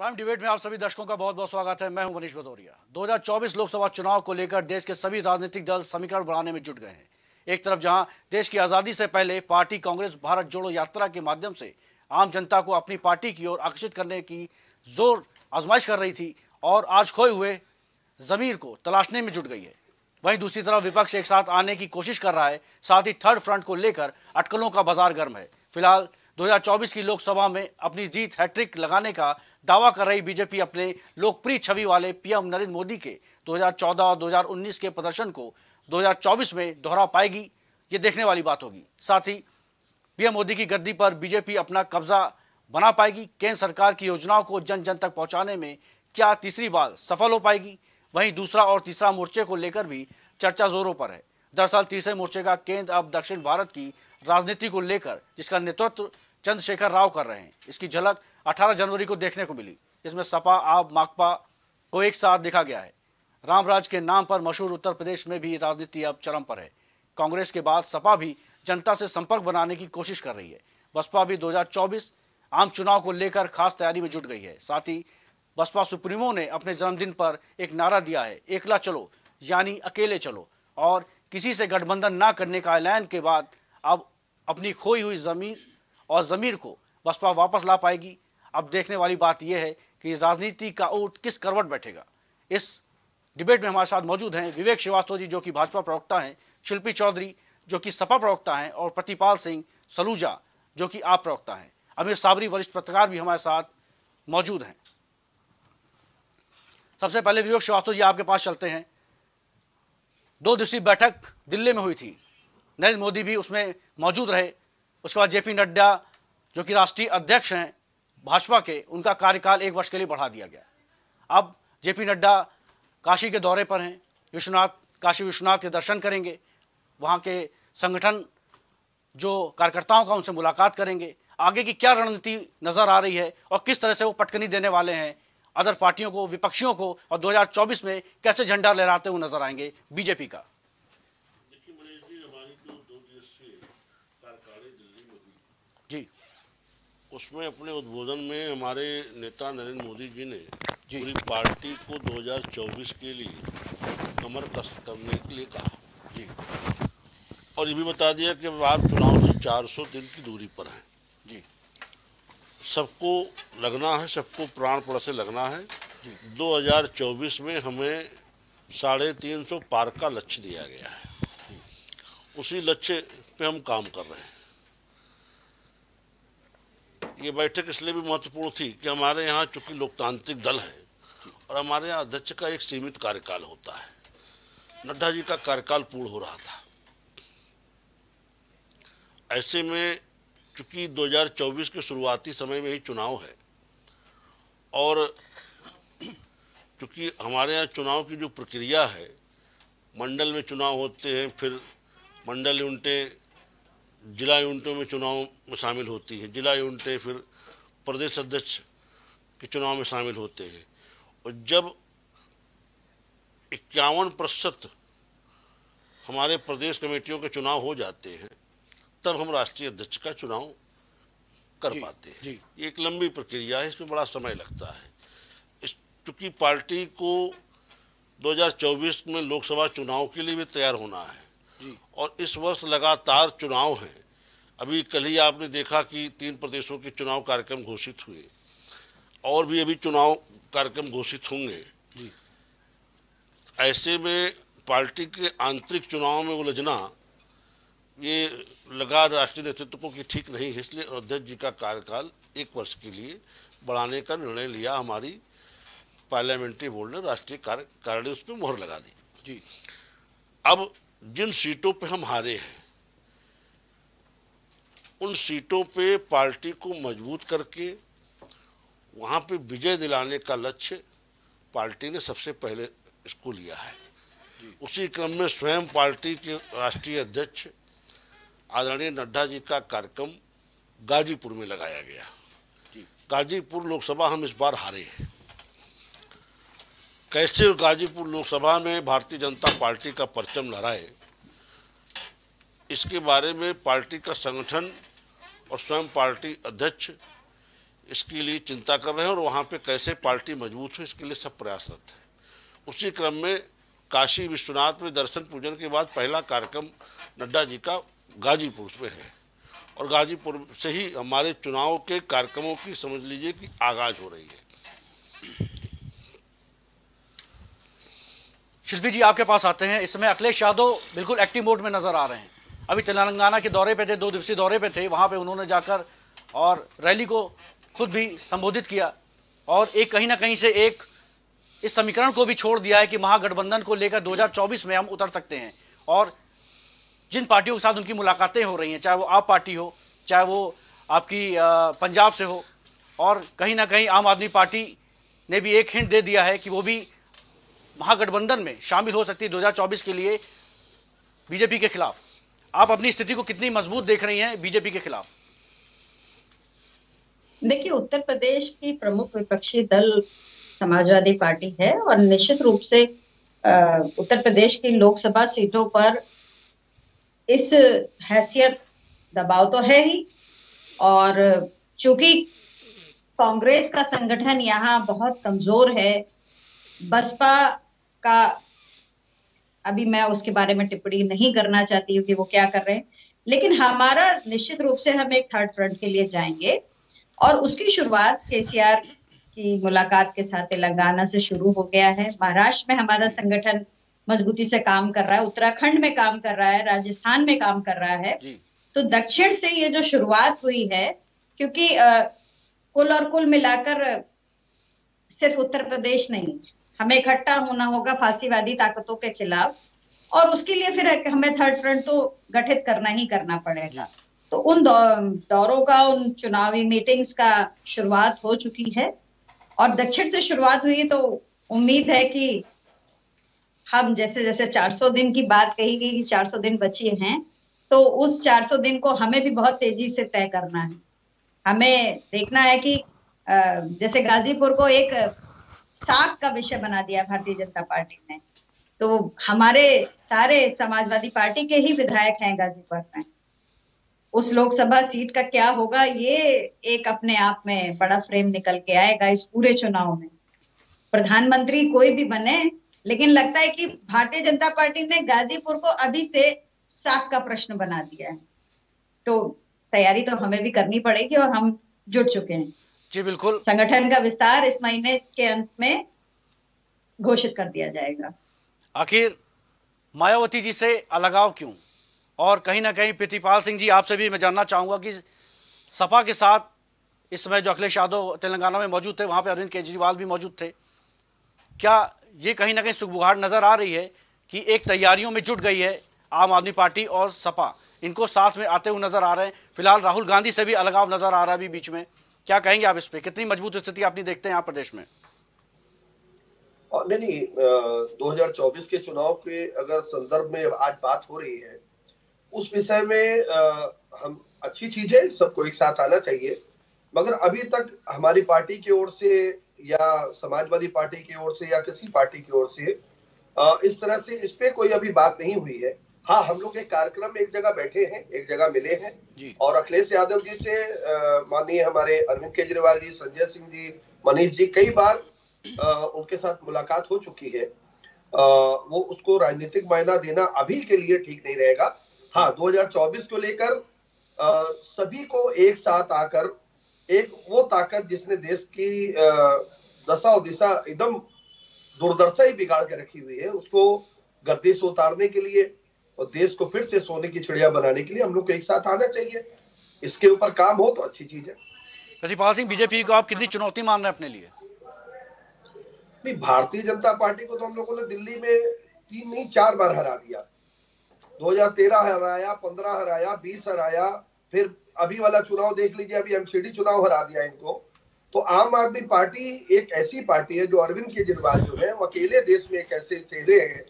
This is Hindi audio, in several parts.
प्राइम डिबेट में आप सभी दर्शकों का बहुत बहुत स्वागत है। मैं हूँ मनीष भदौरिया। 2024 लोकसभा चुनाव को लेकर देश के सभी राजनीतिक दल समीकरण बढ़ाने में जुट गए हैं। एक तरफ़ जहाँ देश की आज़ादी से पहले पार्टी कांग्रेस, भारत जोड़ो यात्रा के माध्यम से आम जनता को अपनी पार्टी की ओर आकर्षित करने की ज़ोर आजमाइश कर रही थी और आज खोए हुए जमीर को तलाशने में जुट गई है। वहीं दूसरी तरफ़ विपक्ष एक साथ आने की कोशिश कर रहा है। साथ ही थर्ड फ्रंट को लेकर अटकलों का बाज़ार गर्म है। फ़िलहाल 2024 की लोकसभा में अपनी जीत हैट्रिक लगाने का दावा कर रही बीजेपी अपने लोकप्रिय छवि वाले पीएम नरेंद्र मोदी के 2014 और 2019 के प्रदर्शन को 2024 में दोहरा पाएगी। ये देखने वाली बात होगी। साथ ही पीएम मोदी की गद्दी पर बीजेपी अपना कब्जा बना पाएगी। केंद्र सरकार की योजनाओं को जन जन तक पहुँचाने में क्या तीसरी बार सफल हो पाएगी? वहीं दूसरा और तीसरा मोर्चे को लेकर भी चर्चा जोरों पर है। दरअसल तीसरे मोर्चे का केंद्र अब दक्षिण भारत की राजनीति को लेकर, जिसका नेतृत्व चंद्रशेखर राव कर रहे हैं। इसकी झलक 18 जनवरी को देखने को मिली इसमें सपा आप माकपा को एक साथ देखा गया है। रामराज के नाम पर मशहूर उत्तर प्रदेश में भी राजनीति अब चरम पर है। कांग्रेस के बाद सपा भी जनता से संपर्क बनाने की कोशिश कर रही है। बसपा भी 2024 आम चुनाव को लेकर खास तैयारी में जुट गई है। साथ ही बसपा सुप्रीमो ने अपने जन्मदिन पर एक नारा दिया है, एकला चलो, यानी अकेले चलो, और किसी से गठबंधन ना करने का ऐलान के बाद अब अपनी खोई हुई ज़मीन और ज़मीर को बसपा वापस ला पाएगी। अब देखने वाली बात यह है कि इस राजनीति का ऊट किस करवट बैठेगा। इस डिबेट में हमारे साथ मौजूद हैं विवेक श्रीवास्तव जी, जो कि भाजपा प्रवक्ता हैं, शिल्पी चौधरी, जो कि सपा प्रवक्ता हैं, और प्रतिपाल सिंह सलूजा, जो कि आप प्रवक्ता हैं। अमीर साबरी वरिष्ठ पत्रकार भी हमारे साथ मौजूद हैं। सबसे पहले विवेक श्रीवास्तव जी आपके पास चलते हैं। दो दिवसीय बैठक दिल्ली में हुई थी। नरेंद्र मोदी भी उसमें मौजूद रहे। उसके बाद जेपी नड्डा, जो कि राष्ट्रीय अध्यक्ष हैं भाजपा के, उनका कार्यकाल एक वर्ष के लिए बढ़ा दिया गया। अब जेपी नड्डा काशी के दौरे पर हैं। विश्वनाथ, काशी विश्वनाथ के दर्शन करेंगे। वहाँ के संगठन जो कार्यकर्ताओं का उनसे मुलाकात करेंगे। आगे की क्या रणनीति नज़र आ रही है और किस तरह से वो पटकनी देने वाले हैं? अदर पार्टियों को, विपक्षियों को और 2024 में कैसे झंडा लहराते हुए नज़र आएँगे बीजेपी का जी उसमें अपने उद्बोधन में हमारे नेता नरेंद्र मोदी जी ने पूरी पार्टी को 2024 के लिए कमर कस करने के लिए कहा। जी। और ये भी बता दिया कि आप चुनाव से 400 दिन की दूरी पर हैं। जी। सबको लगना है सबको प्राण पड़ से लगना है। जी। 2024 में हमें साढ़े तीन सौ पार का लक्ष्य दिया गया है। उसी लक्ष्य पे हम काम कर रहे हैं। ये बैठक इसलिए भी महत्वपूर्ण थी कि हमारे यहाँ चूँकि लोकतांत्रिक दल है और हमारे यहाँ अध्यक्ष का एक सीमित कार्यकाल होता है, नड्डा जी का कार्यकाल पूर्ण हो रहा था। ऐसे में चूँकि 2024 के शुरुआती समय में ही चुनाव है और चूँकि हमारे यहाँ चुनाव की जो प्रक्रिया है, मंडल में चुनाव होते हैं, फिर मंडल यूनिटें जिला यूनिटों में चुनाव में शामिल होती हैं। जिला यूनिटें फिर प्रदेश अध्यक्ष के चुनाव में शामिल होते हैं। और जब इक्यावन प्रतिशत हमारे प्रदेश कमेटियों के चुनाव हो जाते हैं तब हम राष्ट्रीय अध्यक्ष का चुनाव कर जी, पाते हैं। ये एक लंबी प्रक्रिया है इसमें बड़ा समय लगता है। इस चूँकि पार्टी को 2024 में लोकसभा चुनाव के लिए भी तैयार होना है और इस वर्ष लगातार चुनाव हैं। अभी कल ही आपने देखा कि तीन प्रदेशों के चुनाव कार्यक्रम घोषित हुए। और भी अभी चुनाव कार्यक्रम घोषित होंगे। ऐसे में पार्टी के आंतरिक चुनाव में उलझना ये लगा राष्ट्रीय नेतृत्व को कि ठीक नहीं है। इसलिए अध्यक्ष जी का कार्यकाल एक वर्ष के लिए बढ़ाने का निर्णय लिया हमारी पार्लियामेंट्री बोर्ड ने राष्ट्रीय कार्य कार्यालय उस पर मोहर लगा दी। जी। अब जिन सीटों पे हम हारे हैं उन सीटों पे पार्टी को मज़बूत करके वहाँ पे विजय दिलाने का लक्ष्य पार्टी ने सबसे पहले इसको लिया है। उसी क्रम में स्वयं पार्टी के राष्ट्रीय अध्यक्ष आदरणीय नड्डा जी का कार्यक्रम गाजीपुर में लगाया गया। गाजीपुर लोकसभा हम इस बार हारे हैं। कैसे गाजीपुर लोकसभा में भारतीय जनता पार्टी का परचम लहराए? इसके बारे में पार्टी का संगठन और स्वयं पार्टी अध्यक्ष इसके लिए चिंता कर रहे हैं और वहाँ पे कैसे पार्टी मज़बूत हो इसके लिए सब प्रयासरत है। उसी क्रम में काशी विश्वनाथ में दर्शन पूजन के बाद पहला कार्यक्रम नड्डा जी का गाजीपुर में है। और गाजीपुर से ही हमारे चुनाव के कार्यक्रमों की समझ लीजिए कि आगाज़ हो रही है। शिल्पी जी आपके पास आते हैं। इसमें अखिलेश यादव बिल्कुल एक्टिव मोड में नज़र आ रहे हैं। अभी तेलंगाना के दौरे पे थे, दो दिवसीय दौरे पे थे, वहाँ पे उन्होंने जाकर और रैली को खुद भी संबोधित किया। और एक कहीं ना कहीं से एक इस समीकरण को भी छोड़ दिया है कि महागठबंधन को लेकर 2024 में हम उतर सकते हैं। और जिन पार्टियों के साथ उनकी मुलाकातें हो रही हैं, चाहे वो आप पार्टी हो, चाहे वो आपकी पंजाब से हो, और कहीं ना कहीं आम आदमी पार्टी ने भी एक हिंट दे दिया है कि वो भी महागठबंधन में शामिल हो सकती है 2024 के लिए बीजेपी के खिलाफ। आप अपनी स्थिति को कितनी मज़बूत देख रही हैं बीजेपी के खिलाफ? देखिए, उत्तर प्रदेश की प्रमुख विपक्षी दल समाजवादी पार्टी है और निश्चित रूप से उत्तर प्रदेश की लोकसभा सीटों पर इस हैसियत दबाव तो है ही। और चूँकि कांग्रेस का संगठन यहाँ बहुत कमज़ोर है, बसपा का अभी मैं उसके बारे में टिप्पणी नहीं करना चाहती हूँ कि वो क्या कर रहे हैं। लेकिन हमारा निश्चित रूप से हम एक थर्ड फ्रंट के लिए जाएँगे और उसकी शुरुआत केसीआर की मुलाकात के साथ तेलंगाना से शुरू हो गया है। महाराष्ट्र में हमारा संगठन मजबूती से काम कर रहा है उत्तराखंड में काम कर रहा है राजस्थान में काम कर रहा है। तो दक्षिण से ये जो शुरुआत हुई है क्योंकि कुल और कुल मिलाकर सिर्फ़ उत्तर प्रदेश नहीं हमें इकट्ठा होना होगा फांसीवादी ताकतों के खिलाफ। और उसके लिए फिर हमें थर्ड फ्रंट तो गठित करना ही करना पड़ेगा। तो उन दौरों का उन चुनावी मीटिंग्स का शुरुआत हो चुकी है। और दक्षिण से शुरुआत हुई तो उम्मीद है कि हम जैसे जैसे 400 दिन की बात कही गई कि 400 दिन बचे हैं तो उस 400 दिन को हमें भी बहुत तेज़ी से तय करना है। हमें देखना है कि जैसे गाजीपुर को एक साख का विषय बना दिया भारतीय जनता पार्टी ने। तो हमारे सारे समाजवादी पार्टी के ही विधायक हैं गाजीपुर में। उस लोकसभा सीट का क्या होगा, ये एक अपने आप में बड़ा फ्रेम निकल के आएगा इस पूरे चुनाव में। प्रधानमंत्री कोई भी बने, लेकिन लगता है कि भारतीय जनता पार्टी ने गाजीपुर को अभी से साख का प्रश्न बना दिया है। तो तैयारी तो हमें भी करनी पड़ेगी और हम जुट चुके हैं। जी बिल्कुल। संगठन का विस्तार इस महीने के अंत में घोषित कर दिया जाएगा। आखिर मायावती जी से अलगाव क्यों? और कहीं ना कहीं प्रतिपाल सिंह जी आपसे भी मैं जानना चाहूँगा कि सपा के साथ इस समय जो अखिलेश यादव तेलंगाना में मौजूद थे वहाँ पे अरविंद केजरीवाल भी मौजूद थे। क्या ये कहीं ना कहीं सुखबुहार नज़र आ रही है कि एक तैयारियों में जुट गई है आम आदमी पार्टी और सपा? इनको साथ में आते हुए नज़र आ रहे हैं। फ़िलहाल राहुल गांधी से भी अलगाव नज़र आ रहा है अभी बीच में। क्या कहेंगे आप इस पे? कितनी मज़बूत स्थिति आपने देखते हैं यहाँ प्रदेश में? नहीं नहीं दो हज़ार चौबीस के चुनाव के अगर संदर्भ में आज बात हो रही है उस विषय में आ, हम अच्छी चीज़ है सबको एक साथ आना चाहिए। मगर अभी तक हमारी पार्टी की ओर से या समाजवादी पार्टी की ओर से या किसी पार्टी की ओर से आ, इस तरह से इस पे कोई अभी बात नहीं हुई है। हाँ हम लोग एक कार्यक्रम में एक जगह बैठे हैं एक जगह मिले हैं। और अखिलेश यादव जी से माननीय हमारे अरविंद केजरीवाल जी संजय सिंह जी मनीष जी कई बार आ, उनके साथ मुलाकात हो चुकी है। आ, वो उसको राजनीतिक मायना देना अभी के लिए ठीक नहीं रहेगा। हाँ 2024 को लेकर सभी को एक साथ आकर एक वो ताकत जिसने देश की आ, दशा और दिशा एकदम दुर्दशा ही बिगाड़ के रखी हुई है उसको गद्दी से उतारने के लिए और देश को फिर से सोने की चिड़िया बनाने के लिए हम लोग को एक साथ आना चाहिए। इसके ऊपर काम हो तो अच्छी चीज़ है। प्रतिपाल सिंह बीजेपी को आप कितनी चुनौती मान रहे हैं अपने लिए? नहीं भारतीय जनता पार्टी को तो हम लोगों ने दिल्ली में तीन नहीं चार बार हरा दिया। 2013 हराया 15 हराया 20 हराया फिर अभी वाला चुनाव देख लीजिए अभी एमसीडी चुनाव हरा दिया इनको। तो आम आदमी पार्टी एक ऐसी पार्टी है जो अरविंद केजरीवाल जो है अकेले देश में एक ऐसे चेहरे हैं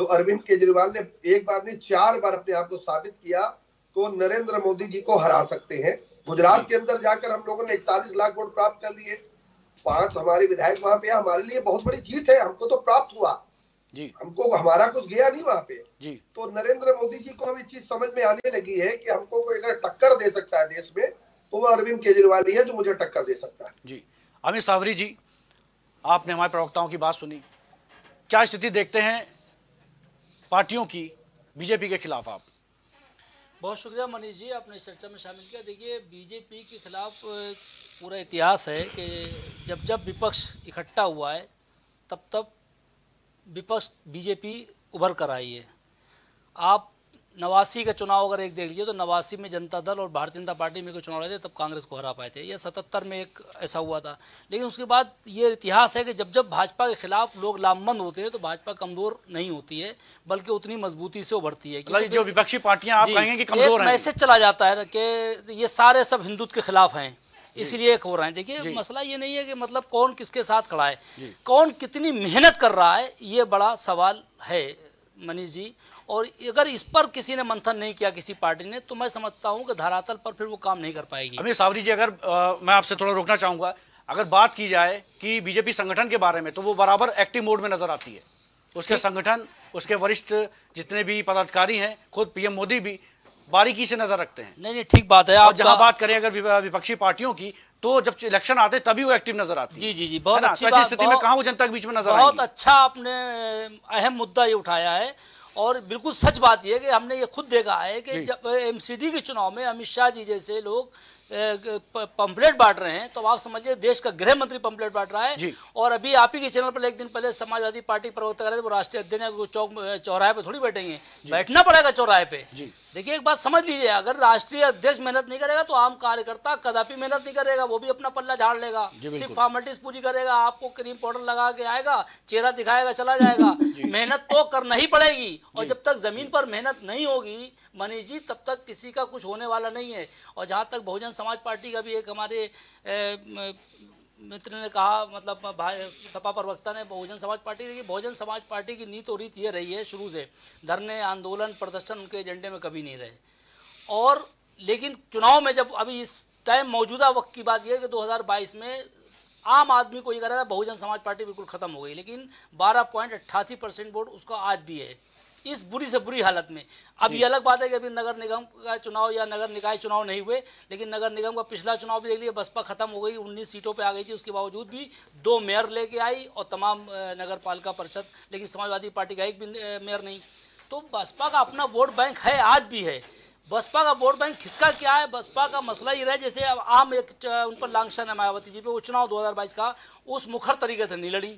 जो अरविंद केजरीवाल ने एक बार नहीं चार बार अपने आप को साबित किया तो नरेंद्र मोदी जी को हरा सकते हैं। गुजरात के अंदर जाकर हम लोगों ने इकतालीस लाख वोट प्राप्त कर लिए। पाँच हमारे विधायक वहाँ पे हमारे लिए बहुत बड़ी जीत है हमको तो प्राप्त हुआ। जी। हमको हमारा कुछ गया नहीं वहाँ पे। जी। तो नरेंद्र मोदी जी को अभी चीज़ समझ में आने लगी है कि हमको कोई अगर टक्कर दे सकता है देश में तो वो अरविंद केजरीवाल ही है जो मुझे टक्कर दे सकता है। जी। अमित सावरी जी आपने हमारे प्रवक्ताओं की बात सुनी। क्या स्थिति देखते हैं? पार्टियों की बीजेपी के खिलाफ आप? बहुत शुक्रिया मनीष जी, आपने इस चर्चा में शामिल किया। देखिए, बीजेपी के खिलाफ पूरा इतिहास है कि जब जब विपक्ष इकट्ठा हुआ है, तब तब विपक्ष बीजेपी उभर कर आई है। आप नवासी का चुनाव अगर एक देख लीजिए तो नवासी में जनता दल और भारतीय जनता पार्टी में कोई चुनाव रहे थे तब कांग्रेस को हरा पाए थे। ये सतहत्तर में एक ऐसा हुआ था। लेकिन उसके बाद ये इतिहास है कि जब जब भाजपा के खिलाफ लोग लामबंद होते हैं तो भाजपा कमज़ोर नहीं होती है बल्कि उतनी मजबूती से उभरती है। मतलब जो विपक्षी पार्टियाँ आप कहेंगे कि कमज़ोर मैसेज चला जाता है कि ये सारे सब हिंदुत्व के खिलाफ हैं इसलिए एक हो रहे हैं। देखिए मसला ये नहीं है कि मतलब कौन किसके साथ खड़ा है। कौन कितनी मेहनत कर रहा है ये बड़ा सवाल है। मनीष जी और अगर इस पर किसी ने मंथन नहीं किया किसी पार्टी ने तो मैं समझता हूँ कि धरातल पर फिर वो काम नहीं कर पाएगी। अमित सावरी जी अगर आ, मैं आपसे थोड़ा रोकना चाहूँगा अगर बात की जाए कि बीजेपी संगठन के बारे में तो वो बराबर एक्टिव मोड में नज़र आती है। उसके संगठन उसके वरिष्ठ जितने भी पदाधिकारी हैं खुद पीएम मोदी भी बारीकी से नज़र रखते हैं। नहीं नहीं ठीक बात है आप जहाँ बात करें अगर विपक्षी पार्टियों की तो जब इलेक्शन आते तभी वो एक्टिव नज़र आती जी जी जी बहुत अच्छी बात स्थिति में कहा वो जनता के बीच में नज़र बहुत अच्छा आपने अहम मुद्दा ये उठाया है। और बिल्कुल सच बात यह है कि हमने ये खुद देखा है कि जब एमसीडी के चुनाव में अमित शाह जी जैसे लोग पंपलेट बांट रहे हैं तो आप समझिए देश का गृह मंत्री पंपलेट बांट रहा है। और अभी आप ही के चैनल पर एक दिन पहले समाजवादी पार्टी प्रवक्ता कर रहे थे वो राष्ट्रीय अध्यक्ष चौक चौराहे पे थोड़ी बैठेंगे। बैठना पड़ेगा चौराहे पे। देखिए एक बात समझ लीजिए अगर राष्ट्रीय अध्यक्ष मेहनत नहीं करेगा तो आम कार्यकर्ता कदापि मेहनत नहीं करेगा वो भी अपना पल्ला झाड़ लेगा। सिर्फ़ फॉर्मेलिटीज पूरी करेगा आपको क्रीम पाउडर लगा के आएगा चेहरा दिखाएगा चला जाएगा। मेहनत तो करना ही पड़ेगी और जब तक ज़मीन पर मेहनत नहीं होगी मनीष जी तब तक किसी का कुछ होने वाला नहीं है। और जहाँ तक बहुजन समाज पार्टी का भी एक हमारे ए, मित्र ने कहा मतलब भाई सपा प्रवक्ता ने बहुजन समाज पार्टी देखिए बहुजन समाज पार्टी की नीत और रीत ये रही है शुरू से। धरने आंदोलन प्रदर्शन उनके एजेंडे में कभी नहीं रहे। और लेकिन चुनाव में जब अभी इस टाइम मौजूदा वक्त की बात यह है कि 2022 में आम आदमी को ये कह रहा था बहुजन समाज पार्टी बिल्कुल खत्म हो गई लेकिन बारह पॉइंट अट्ठासी परसेंट वोट उसका आज भी है। इस बुरी से बुरी हालत में। अब ये अलग बात है कि अभी नगर निगम का चुनाव या नगर निकाय चुनाव नहीं हुए लेकिन नगर निगम का पिछला चुनाव भी देख लिया बसपा खत्म हो गई उन्नीस सीटों पे आ गई थी उसके बावजूद भी दो मेयर लेके आई और तमाम नगर पालिका परिषद लेकिन समाजवादी पार्टी का एक भी मेयर नहीं। तो बसपा का अपना वोट बैंक है आज भी है। बसपा का वोट बैंक खिसका क्या है? बसपा का मसला ये रहा जैसे अब आम एक उन पर लांगशन है मायावती जी पे वो चुनाव 2022 का उस मुखर तरीके से नहीं लड़ी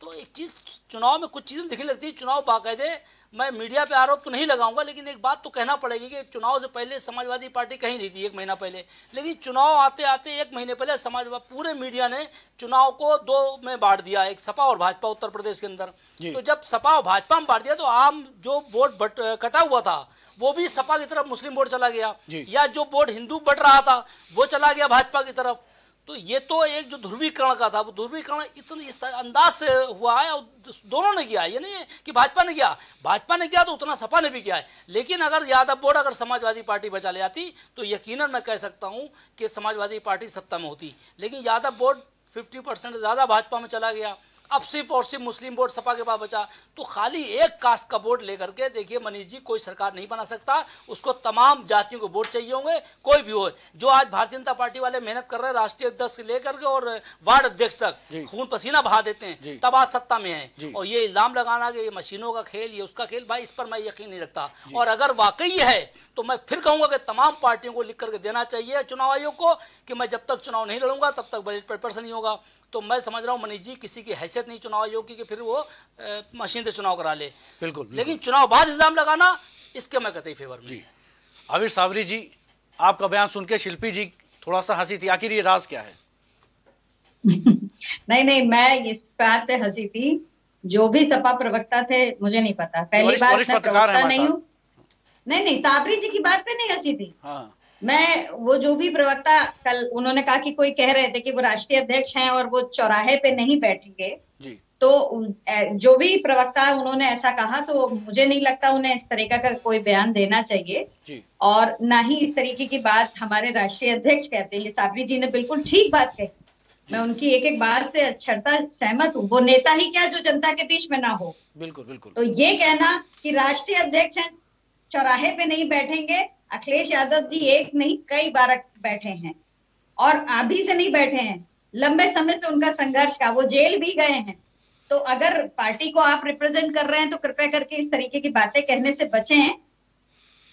तो एक चीज़ चुनाव में कुछ चीज़ें दिखने लगती है चुनाव बाकायदे मैं मीडिया पे आरोप तो नहीं लगाऊँगा लेकिन एक बात तो कहना पड़ेगी कि चुनाव से पहले समाजवादी पार्टी कहीं नहीं थी एक महीना पहले। लेकिन चुनाव आते आते एक महीने पहले समाजवादी पूरे मीडिया ने चुनाव को दो में बांट दिया एक सपा और भाजपा उत्तर प्रदेश के अंदर। तो जब सपा और भाजपा में बांट दिया तो आम जो वोट कटा हुआ था वो भी सपा की तरफ़ मुस्लिम वोट चला गया। या जो वोट हिंदू बट रहा था वो चला गया भाजपा की तरफ़। तो ये तो एक जो ध्रुवीकरण का था, वो ध्रुवीकरण इतने इस अंदाज से हुआ है और दोनों ने किया ये नहीं कि भाजपा ने किया। भाजपा ने किया तो उतना सपा ने भी किया है। लेकिन अगर यादव बोर्ड, अगर समाजवादी पार्टी बचा ले आती तो यकीनन मैं कह सकता हूँ कि समाजवादी पार्टी सत्ता में होती। लेकिन यादव बोर्ड फिफ्टी परसेंट ज़्यादा भाजपा में चला गया। अब सिर्फ़ और सिर्फ़ मुस्लिम वोट सपा के पास बचा। तो खाली एक कास्ट का वोट लेकर के देखिए मनीष जी कोई सरकार नहीं बना सकता। उसको तमाम जातियों को वोट चाहिए होंगे कोई भी हो। जो आज भारतीय जनता पार्टी वाले मेहनत कर रहे हैं राष्ट्रीय अध्यक्ष से लेकर के और वार्ड अध्यक्ष तक खून पसीना बहा देते हैं। तब आज सत्ता में है। और ये इल्ज़ाम लगाना कि ये मशीनों का खेल ये उसका खेल भाई इस पर मैं यकीन नहीं रखता। और अगर वाकई है तो मैं फिर कहूँगा कि तमाम पार्टियों को लिख करके देना चाहिए चुनाव आयोग को कि मैं जब तक चुनाव नहीं लड़ूँगा तब तक बजट पेपर से नहीं होगा। तो मैं समझ रहा हूँ मनीष जी किसी की हैसियत नहीं चुनाव आयोग की कि फिर वो मशीन से चुनाव करा ले। बिल्कुल लेकिन चुनाव बाद इल्ज़ाम लगाना इसके मैं कहते फेवर में जी। आविर सावरी जी आपका बयान सुन के शिल्पी जी थोड़ा सा हँसी थी आखिर ये राज क्या है? नहीं नहीं मैं इस बात पे हँसी थी जो भी सपा प्रवक्ता थे मुझे नहीं पता। पहली बार मैं प्रवक्ता नहीं हूँ। नहीं नहीं साबरी जी की बात पे नहीं हँसी थी। हाँ। मैं वो जो भी प्रवक्ता कल उन्होंने कहा कि कोई कह रहे थे कि वो राष्ट्रीय अध्यक्ष हैं और वो चौराहे पे नहीं बैठेंगे जी। तो जो भी प्रवक्ता उन्होंने ऐसा कहा तो मुझे नहीं लगता उन्हें इस तरीका का कोई बयान देना चाहिए। जी। और ना ही इस तरीके की बात हमारे राष्ट्रीय अध्यक्ष कहते हैं। साबरी जी ने बिल्कुल ठीक बात कही। मैं उनकी एक एक बात से अक्षरता सहमत हूँ। वो नेता ही क्या जो जनता के बीच में ना हो? बिल्कुल बिल्कुल। तो ये कहना कि राष्ट्रीय अध्यक्ष चौराहे पे नहीं बैठेंगे। अखिलेश यादव जी एक नहीं, कई बार बैठे हैं। और अभी से नहीं बैठे हैं। लंबे समय से उनका संघर्ष का, वो जेल भी गए हैं। तो अगर पार्टी को आप रिप्रेजेंट कर रहे हैं तो कृपया करके इस तरीके की बातें कहने से बचे। हैं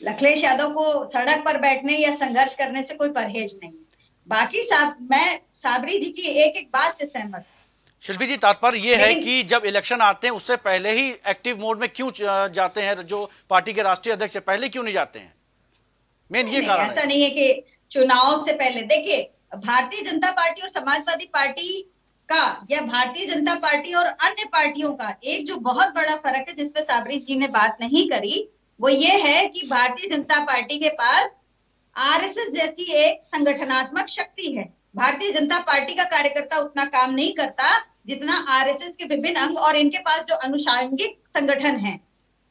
अखिलेश यादव को सड़क पर बैठने या संघर्ष करने से कोई परहेज नहीं। बाकी साब, मैं, साबरी जी की एक एक बात से सहमत शिल्पी जी तात्पर्य ये है कि जब इलेक्शन आते हैं उससे पहले ही एक्टिव मोड में क्यों जाते हैं जो पार्टी के राष्ट्रीय अध्यक्ष है पहले क्यों नहीं जाते हैं? मेन ये कारण ऐसा नहीं है कि चुनाव से पहले। देखिए भारतीय जनता पार्टी और समाजवादी पार्टी का या भारतीय जनता पार्टी और अन्य पार्टियों का एक जो बहुत बड़ा फ़र्क है जिसपे साबरी जी ने बात नहीं करी वो ये है कि भारतीय जनता पार्टी के पास आरएसएस जैसी एक संगठनात्मक शक्ति है। भारतीय जनता पार्टी का कार्यकर्ता उतना काम नहीं करता जितना आरएसएस के विभिन्न अंग और इनके पास जो अनुषांगिक संगठन है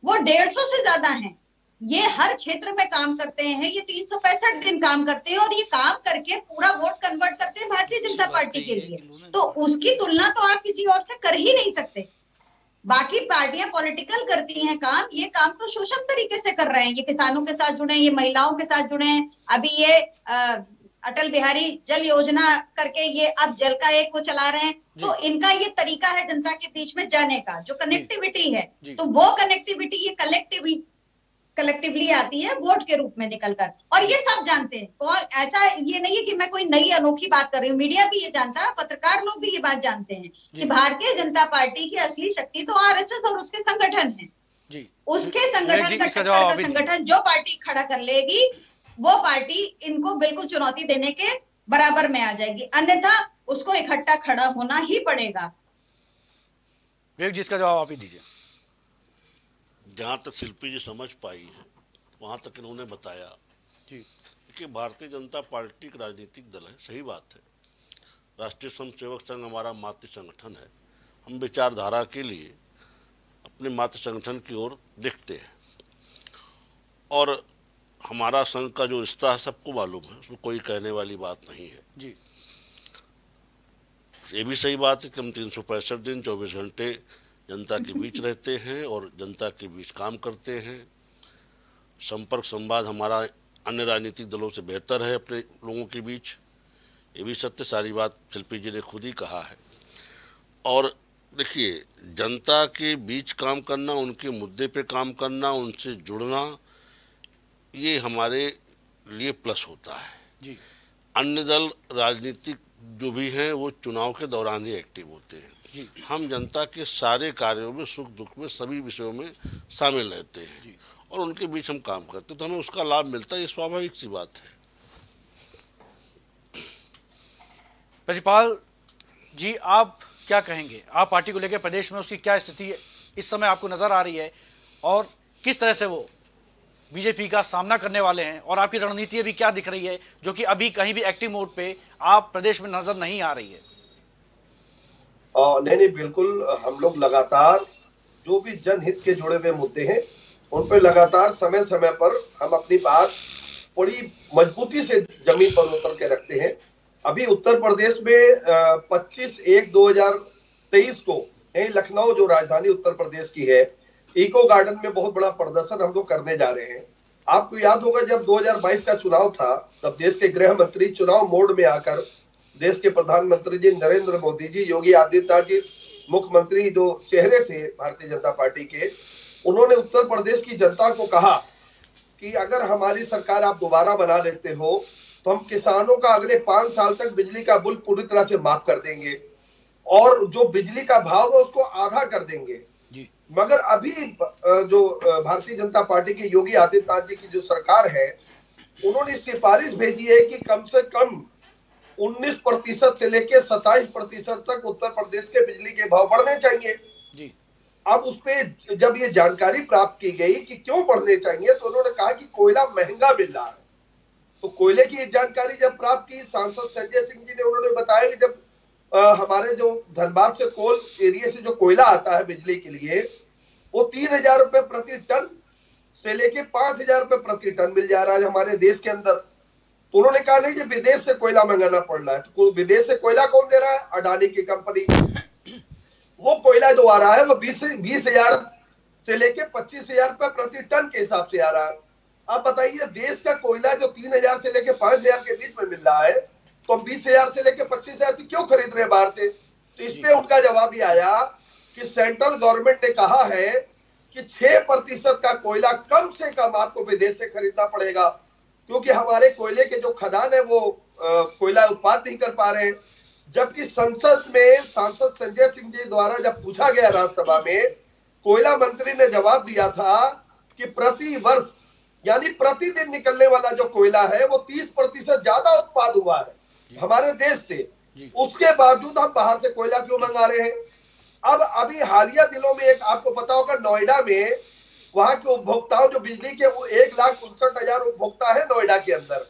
वो डेढ़ सौ से ज़्यादा है। ये हर क्षेत्र में काम करते हैं ये तीन सौ पैंसठ दिन काम करते हैं और ये काम करके पूरा वोट कन्वर्ट करते हैं भारतीय जनता पार्टी के लिए। तो उसकी तुलना तो आप किसी और से कर ही नहीं सकते। बाकी पार्टियाँ पॉलिटिकल करती हैं काम ये काम तो शोषण तरीके से कर रहे हैं। ये किसानों के साथ जुड़े हैं ये महिलाओं के साथ जुड़े हैं। अभी ये अटल बिहारी जल योजना करके ये अब जल का एक वो चला रहे हैं। तो इनका ये तरीका है जनता के बीच में जाने का। जो कनेक्टिविटी है तो वो कनेक्टिविटी ये कलेक्टिविटी कलेक्टिवली आती है वोट के रूप में निकलकर और ये सब जानते हैं। कौन ऐसा ये नहीं है कि मैं कोई नई अनोखी बात कर रही हूँ। मीडिया भी ये जानता है पत्रकार लोग भी ये बात जानते हैं कि भारतीय जनता पार्टी की असली शक्ति तो आरएसएस और उसके संगठन है। जी। उसके संगठन का संगठन जो पार्टी खड़ा कर लेगी वो पार्टी इनको बिल्कुल चुनौती देने के बराबर में आ जाएगी। अन्यथा उसको इकट्ठा खड़ा होना ही पड़ेगा। जिसका जवाब आप ही दीजिए। जहाँ तक शिल्पी जी समझ पाई है वहाँ तक इन्होंने बताया। जी। कि भारतीय जनता पार्टी एक राजनीतिक दल है सही बात है। राष्ट्रीय स्वयं सेवक संघ हमारा मातृ संगठन है। हम विचारधारा के लिए अपने मातृ संगठन की ओर देखते हैं। और हमारा संघ का जो रिश्ता है सबको मालूम है। उसमें कोई कहने वाली बात नहीं है। जी। ये भी सही बात है कि हम तीन सौ पैंसठ दिन चौबीस घंटे जनता के बीच रहते हैं और जनता के बीच काम करते हैं। संपर्क संवाद हमारा अन्य राजनीतिक दलों से बेहतर है अपने लोगों के बीच। ये भी सत्य सारी बात शिल्पी जी ने खुद ही कहा है। और देखिए जनता के बीच काम करना उनके मुद्दे पे काम करना उनसे जुड़ना ये हमारे लिए प्लस होता है। जी। अन्य दल राजनीतिक जो भी हैं वो चुनाव के दौरान ही एक्टिव होते हैं। हम जनता के सारे कार्यों में सुख दुख में सभी विषयों में शामिल रहते हैं। और उनके बीच हम काम करते हैं तो हमें उसका लाभ मिलता है ये स्वाभाविक सी बात है। प्रतिपाल जी आप क्या कहेंगे? आप पार्टी को लेकर प्रदेश में उसकी क्या स्थिति इस समय आपको नज़र आ रही है और किस तरह से वो बीजेपी का सामना करने वाले हैं और आपकी रणनीति अभी क्या दिख रही है जो कि अभी कहीं भी एक्टिव मोड पे आप प्रदेश में नज़र नहीं आ रही है? आ, नहीं नहीं बिल्कुल हम लोग लगातार जो भी जनहित के जुड़े हुए मुद्दे हैं उन पर लगातार समय समय पर हम अपनी बात बड़ी मजबूती से ज़मीन पर उतर के रखते हैं। अभी उत्तर प्रदेश में 25 एक 2023 को लखनऊ जो राजधानी उत्तर प्रदेश की है इको गार्डन में बहुत बड़ा प्रदर्शन हम लोग करने जा रहे हैं। आपको याद होगा जब 2022 का चुनाव था, तब देश के गृह मंत्री चुनाव मोड में आकर देश के प्रधानमंत्री जी नरेंद्र मोदी जी, योगी आदित्यनाथ जी, मुख्यमंत्री जो चेहरे थे भारतीय जनता पार्टी के, उन्होंने उत्तर प्रदेश की जनता को कहा कि अगर हमारी सरकार आप दोबारा बना लेते हो तो हम किसानों का अगले पाँच साल तक बिजली का बिल पूरी तरह से माफ़ कर देंगे और जो बिजली का भाव है उसको आधा कर देंगे। मगर अभी जो भारतीय जनता पार्टी के योगी आदित्यनाथ जी की जो सरकार है उन्होंने सिफारिश भेजी है कि कम से कम 19 प्रतिशत से लेकर 27 प्रतिशत तक उत्तर प्रदेश के बिजली के भाव बढ़ने चाहिए। जी। अब उस पर जब ये जानकारी प्राप्त की गई कि क्यों बढ़ने चाहिए तो उन्होंने कहा कि कोयला महँगा मिल रहा है। तो कोयले की जानकारी जब प्राप्त की सांसद संजय सिंह जी ने उन्होंने बताया कि जब हमारे जो धनबाद से कोल एरिया से जो कोयला आता है बिजली के लिए, वो तीन हज़ार रुपए प्रति टन से लेके पाँच हज़ार रुपए प्रति टन मिल जा रहा है हमारे देश के अंदर। तो उन्होंने कहा, नहीं कि विदेश से कोयला मंगाना पड़ रहा है। तो विदेश से कोयला कौन दे रहा है? अडानी की कंपनी। वो कोयला जो आ रहा है, वो बीस बीस हज़ार से लेके पच्चीस हज़ार रुपए प्रति टन के हिसाब से आ रहा है। आप बताइए, देश का कोयला जो तीन हज़ार से लेके पाँच हज़ार के बीच में मिल रहा है तो हम बीस हज़ार से लेकर पच्चीस हज़ार क्यों खरीद रहे हैं बाहर से? तो इस पे उनका जवाब ये आया कि सेंट्रल गवर्नमेंट ने कहा है कि छह प्रतिशत का कोयला कम से कम आपको विदेश से खरीदना पड़ेगा, क्योंकि हमारे कोयले के जो खदान है वो कोयला उत्पाद नहीं कर पा रहे जबकि संसद में, सांसद संजय सिंह जी द्वारा जब पूछा गया राज्यसभा में, कोयला मंत्री ने जवाब दिया था कि प्रति वर्ष, यानी प्रतिदिन निकलने वाला जो कोयला है, वो तीस प्रतिशत ज़्यादा उत्पाद हुआ है। हमारे देश से उसके बावजूद हम बाहर से कोयला क्यों मंगा रहे हैं? अब अभी हालिया दिनों में एक आपको पता होगा नोएडा में वहाँ के उपभोक्ताओं जो बिजली के वो एक लाख उनसठ हज़ार उपभोक्ता है नोएडा के अंदर।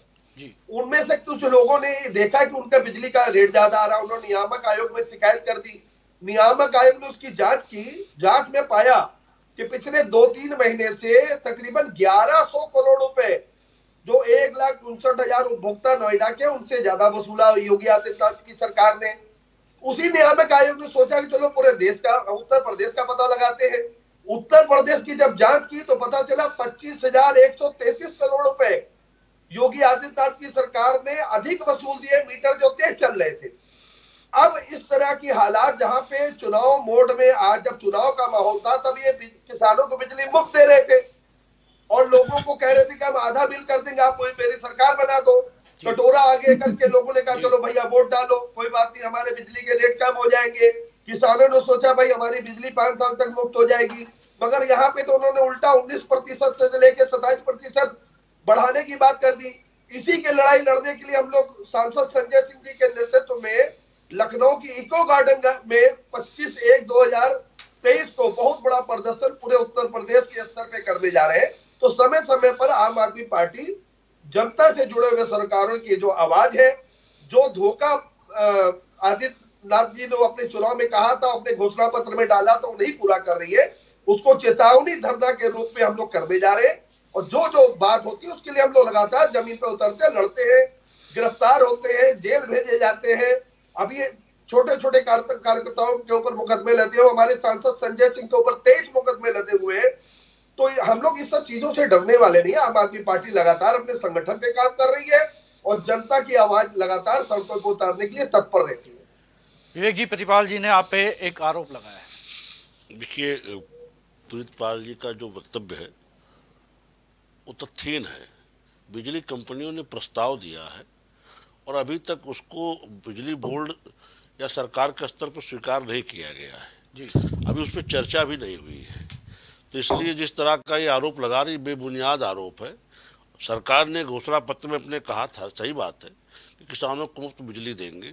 उनमें से कुछ लोगों ने देखा कि उनका बिजली का रेट ज़्यादा आ रहा उन्होंने नियामक आयोग में शिकायत कर दी। नियामक आयोग ने उसकी जाँच की। जाँच में पाया कि पिछले दो तीन महीने से तकरीबन 1100 करोड़ रुपए जो एक लाख उनसठ हज़ार उपभोक्ता नोएडा के उनसे ज़्यादा वसूला योगी आदित्यनाथ की सरकार ने। उसी नियामक आयोग ने सोचा कि चलो पूरे देश का, उत्तर प्रदेश का पता लगाते हैं। उत्तर प्रदेश की जब जाँच की तो पता चला पच्चीस हज़ार एक सौ तैतीस करोड़ रुपए योगी आदित्यनाथ की सरकार ने अधिक वसूल दिए, मीटर जो तेज चल रहे थे। अब इस तरह की हालात जहाँ पे चुनाव मोड में आज जब चुनाव का माहौल था, तब ये किसानों को बिजली मुफ़्त दे रहे थे। और लोगों को कह रहे थे कि हम आधा बिल कर देंगे आप मेरी सरकार बना दो। कटोरा आगे करके लोगों ने कहा चलो भैया वोट डालो कोई बात नहीं हमारे बिजली के रेट कम हो जाएँगे। किसानों ने सोचा भाई हमारी बिजली पाँच साल तक मुफ़्त हो जाएगी। मगर यहाँ पे तो उन्होंने उल्टा उन्नीस प्रतिशत से लेकर सताइस प्रतिशत बढ़ाने की बात कर दी। इसी के लड़ाई लड़ने के लिए हम लोग सांसद संजय सिंह जी के नेतृत्व में लखनऊ की इको गार्डन में 25 एक 2023 को बहुत बड़ा प्रदर्शन पूरे उत्तर प्रदेश के स्तर पे करने जा रहे हैं। तो समय समय पर आम आदमी पार्टी जनता से जुड़े हुए सरकारों की जो आवाज़ है, जो धोखा आदित्यनाथ जी ने अपने चुनाव में कहा था, अपने घोषणा पत्र में डाला था, वो नहीं पूरा कर रही है। उसको चेतावनी धरना के रूप में हम लोग करने जा रहे हैं और जो जो बात होती है, उसके लिए हम लोग लगातार ज़मीन पर उतरते हैं, लड़ते हैं, गिरफ़्तार होते हैं, जेल भेजे जाते हैं। अभी छोटे छोटे कार्यकर्ताओं के ऊपर मुकदमे लगे हुए हमारे सांसद संजय सिंह के ऊपर तेईस मुकदमे लगे हुए हैं। तो हम लोग इस सब चीज़ों से डरने वाले नहीं आम आदमी पार्टी लगातार अपने संगठन पे काम कर रही है और जनता की आवाज़ लगातार सड़कों को उतारने के लिए तत्पर रहती है। विवेक जी प्रतिपाल जी ने आप पे एक आरोप लगाया है। देखिए प्रीतपाल जी का जो वक्तव्य है वो तथ्यहीन है। बिजली कंपनियों ने प्रस्ताव दिया है और अभी तक उसको बिजली बोर्ड या सरकार के स्तर पर स्वीकार नहीं किया गया है। जी। अभी उस पर चर्चा भी नहीं हुई है। तो इसलिए जिस तरह का ये आरोप लगा रही बेबुनियाद आरोप है। सरकार ने घोषणा पत्र में अपने कहा था सही बात है कि किसानों को मुफ़्त बिजली देंगे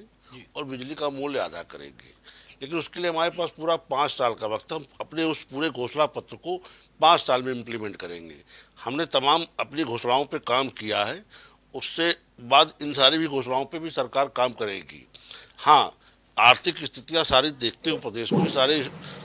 और बिजली का मूल्य अदा करेंगे। लेकिन उसके लिए हमारे पास पूरा पाँच साल का वक्त हम अपने उस पूरे घोषणा पत्र को पाँच साल में इम्प्लीमेंट करेंगे। हमने तमाम अपनी घोषणाओं पे काम किया है। उससे बाद इन सारी भी घोषणाओं पे भी सरकार काम करेगी। हाँ आर्थिक स्थितियाँ सारी देखते हुए प्रदेश को सारे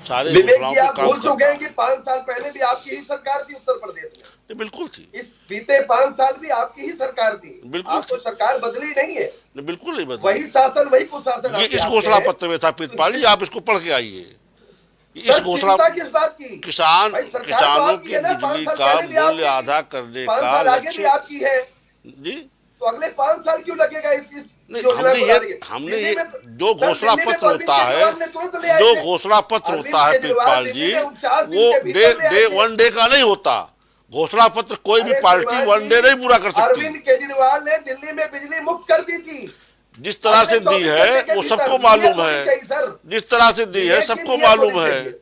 सारे घोषणाओं पे काम चुके हैं। कि पाँच साल पहले भी आपकी ही सरकार थी उत्तर प्रदेश में। बिल्कुल थी। इस बीते पाँच साल भी आपकी ही सरकार थी। बिल्कुल तो सरकार बदली नहीं है। बिल्कुल नहीं बदली। वही शासन वही कुशासन ये इस घोषणा पत्र में था प्रीतपाल जी आप इसको पढ़ के आइए। इस घोषणा किस किसान किसानों की बिजली का मूल्य आधा करने का लक्ष्य आपकी है। जी? तो अगले पाँच साल क्यों लगेगा इस इस नहीं हमने ये हमने ये जो घोषणा पत्र होता है जो घोषणा पत्र होता है प्रीतपाल जी वो डे डे वन डे का नहीं होता। घोषणा पत्र कोई भी पार्टी वन डे नहीं पूरा कर सकती। अरविंद केजरीवाल ने दिल्ली में बिजली मुक्त कर दी थी। जिस तरह से दी है वो सबको मालूम है। जिस तरह से दी है सबको मालूम है।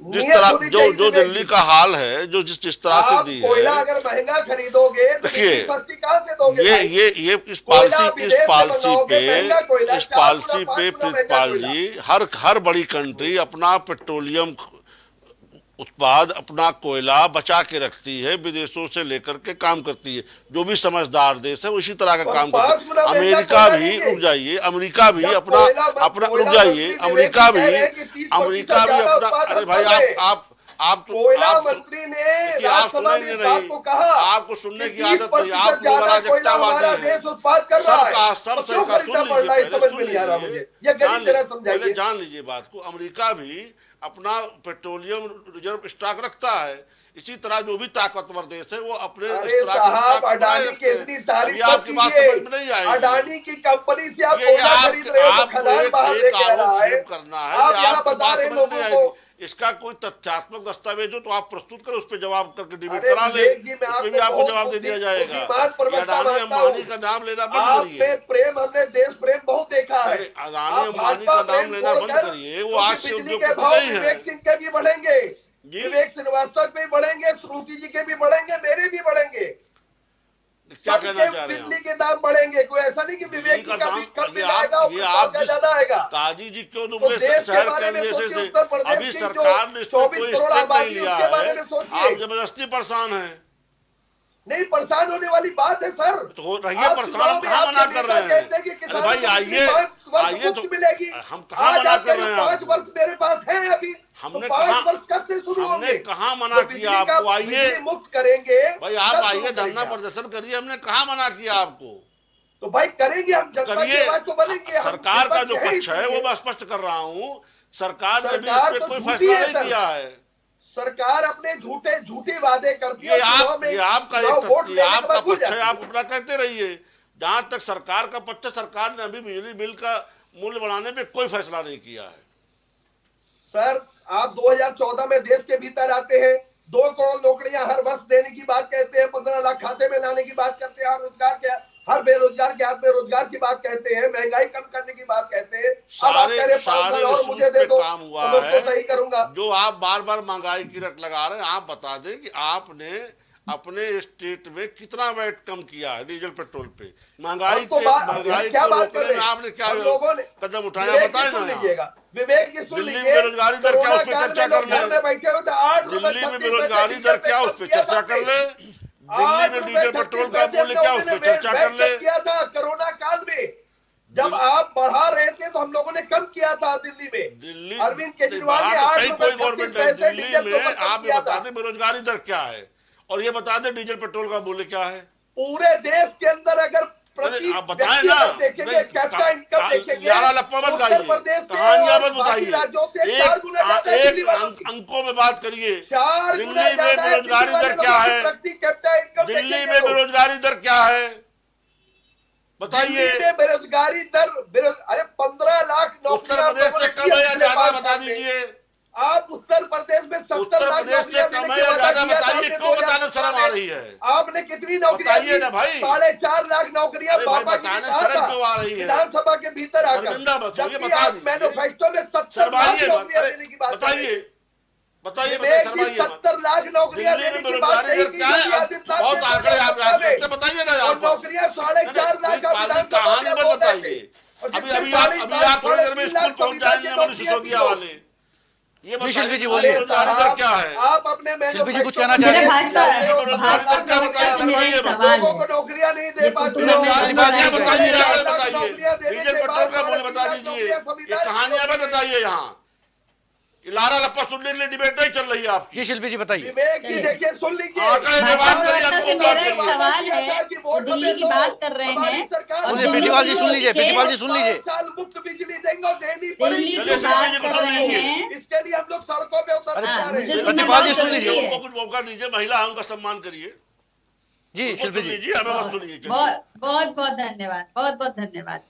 जिस तरह जो जो दिल्ली का हाल है जो जिस जिस तरह से दी है। अगर महँगा खरीदोगे तो देखिए ये ये ये इस पॉलिसी इस पॉलिसी पे इस पॉलिसी पे प्रीतपाल जी हर हर बड़ी कंट्री अपना पेट्रोलियम उत्पाद अपना कोयला बचा के रखती है विदेशों से लेकर के काम करती है। जो भी समझदार देश है वो इसी तरह का काम करता है। अमेरिका भी रुक जाइए अमेरिका भी अपना अपना रुक जाइए अमेरिका भी अमेरिका भी अपना अरे भाई आप आप आप तो कोयला मंत्री ने आप सुनेंगे नहीं को कहा आपको सुनने की आदत नहीं आप लोग ज़्यादा कोयला अराजकतावादी हमारा हैं। देश उत्पाद कर रहा है। सबका सब तो से का सुन लीजिए सुन लीजिए जान लीजिए, बात को। अमेरिका भी अपना पेट्रोलियम रिज़र्व स्टॉक रखता है। इसी तरह जो भी ताकतवर देश है वो अपने अडानी की इतनी तारीफ़ आपकी बात समझ में नहीं आएगी। अडानी की कंपनी से आप खरीद रहे हो तो आपको एक- एक आरोप करना है आप बता समझ नहीं आएगी। इसका कोई तथ्यात्मक दस्तावेज़ हो तो आप प्रस्तुत करें उस पर जवाब करके डिबेट करा ले। विवेक जी, मैं उस पर भी आपको जवाब दे दिया जाएगा। अडानी अंबानी का नाम लेना बंद करिए। प्रेम हमने देश प्रेम बहुत देखा है। अडानी अंबानी का नाम लेना बंद करिए वो आज से उद्योगपति नहीं है। विवेक सिंह के भी बढ़ेंगे। विवेक श्रीवास्तव भी बढ़ेंगे श्रुति जी के भी बढ़ेंगे मेरे भी बढ़ेंगे। क्या कहना चाह रहे हैं बिजली के दाम बढ़ेंगे कोई ऐसा नहीं कि विवेक का दाम कम ये आएगा आप ये आप जिस ज़्यादा आएगा काजी जी क्यों दुबले शहर बारे जैसे से अभी सरकार ने इस पर कोई स्टेप नहीं लिया है। आप ज़बरदस्ती परेशान हैं। नहीं परेशान होने वाली बात है सर। तो हो रही है परेशान हम में कहाँ मना कर रहे हैं। हैं अरे भाई आइए आइए तो मिलेगी। हम कहाँ मना कर रहे हैं पाँच वर्ष मेरे पास है अभी। हमने तो कहाँ- वर्ष कब से शुरू हमने कहाँ मना तो किया आपको? आइए। मुक्त करेंगे भाई आप आइए धरना प्रदर्शन करिए। हमने कहा मना किया आपको? तो भाई करेंगे हम करिए। तो हम सरकार का जो पक्ष है वो मैं स्पष्ट कर रहा हूँ। सरकार ने भी इस पे तो कोई फैसला नहीं किया है। सरकार अपने झूठे झूठे वादे करती है आप ये आपका एक वोट ये आपका पक्ष है आप अपना कहते रहिए। जहाँ तक सरकार का पक्ष सरकार ने अभी बिजली बिल का मूल्य बढ़ाने पे कोई फैसला नहीं किया है। सर आप 2014 में देश के भीतर आते हैं दो करोड़ नौकरियाँ हर वर्ष देने की बात कहते हैं पंद्रह लाख खाते में लाने की बात करते हैं रोज़गार के हर बेरोजगार के हाथ में रोज़गार की बात कहते हैं महँगाई कम करने की बात कहते हैं। सारे सारे और मुझे दे दो काम हुआ तो है। सही करूँगा। जो आप बार बार महँगाई की रट लगा रहे हैं आप बता दें कि आपने अपने स्टेट में कितना वैट कम किया है डीजल पेट्रोल पे? महँगाई तो के महँगाई क्या को रोकने में आपने क्या कदम उठाया बताए ना। विवेक दिल्ली में बेरोजगारी दर क्या, उस पर चर्चा कर ले। दिल्ली में बेरोजगारी दर क्या उस पर चर्चा कर ले। दिल्ली में डीजल पेट्रोल का मूल्य क्या उस पर चर्चा कर ले। किया था कोरोना काल में। जब आप बढ़ा रहे थे तो हम लोगों ने कम किया था दिल्ली में। दिल्ली अरविंद केजरीवाल ने आठ तो कई गवर्नमेंट है दिल्ली में आप ये बता दें बेरोजगारी दर क्या है? और ये बता दें डीजल पेट्रोल का मूल्य क्या है? पूरे देश के अंदर अगर आप बताएँ ना। यारा मत गाइए कहानियाँ मत बताइए। एक एक अंक- में बात करिए। दिल्ली में बेरोजगारी दर क्या है? कैपिटा इनकम दिल्ली में बेरोजगारी दर क्या है? बताइए। बेरोजगारी दर अरे पंद्रह लाख उत्तर प्रदेश से कम है या ज़्यादा बता दीजिए। आप उत्तर प्रदेश में सत्तर लाख नौकरियाँ आपने क्यों बताने 2017 शर्म आ रही है? आपने कितनी नौकरियाँ भाई। साढ़े चार लाख नौकरियाँ बाबा जी ने कहा शर्म था। क्यों आ रही है? विधानसभा के भीतर आकर। मैनिफेस्टो में सत्तर लाख नौकरियाँ देने की बात बताइए बताइए सत्तर लाख नौकरियाँ देने की बात बहुत आंकड़े आप बताइए ना नौकरियाँ साढ़े चार लाख का कहानी मत बताइए। अभी अभी आप अभी आप थोड़ी देर में स्कूल पहुँच जाएँगे मनुष्य सिसोदिया वाले ये शिल्पी जी बोलिए। क्या है? आप अपने शिल्पी जी कुछ कहना चाह रहे हैं? बताइए, नौकरियाँ नहीं दे पाती पेट्रोल का मूल्य बता दीजिए। ये कहानियाँ मत बताइए यहाँ। लारा लप्पा सुनने के लिए डिबेट नहीं चल रही है आपकी। जी शिल्पी जी बताइए। देखिए सुन लीजिए सुनिए प्रीतिपाल जी सुन लीजिए प्रीतिपाल जी सुन लीजिए। मुफ़्त बिजली देंगे देनी पड़ेगी। सुन इसके लिए हम लोग सड़कों पे उतर अरे, जा हैं। सुन लीजिए। उनको कुछ मौका दीजिए महिला उनका सम्मान करिए। जी शिल्पी सुन जी लीजिए हमें सुनिए बहुत बहुत धन्यवाद बहुत बहुत धन्यवाद।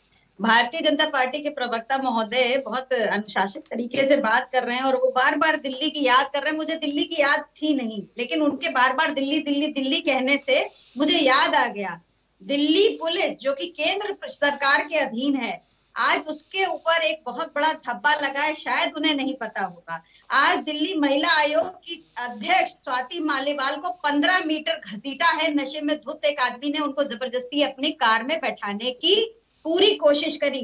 भारतीय जनता पार्टी के प्रवक्ता महोदय बहुत अनुशासित तरीके से बात कर रहे हैं और वो बार बार दिल्ली की याद कर रहे हैं। मुझे दिल्ली की याद थी नहीं, लेकिन उनके बार बार दिल्ली दिल्ली दिल्ली कहने से मुझे याद आ गया। दिल्ली पुलिस, जो कि केंद्र सरकार के अधीन है, आज उसके ऊपर एक बहुत बड़ा धब्बा लगा है, शायद उन्हें नहीं पता होगा। आज दिल्ली महिला आयोग की अध्यक्ष स्वाति मालीवाल को 15 मीटर घसीटा है नशे में धुत एक आदमी ने उनको ज़बरदस्ती अपनी कार में बैठाने की पूरी कोशिश करी।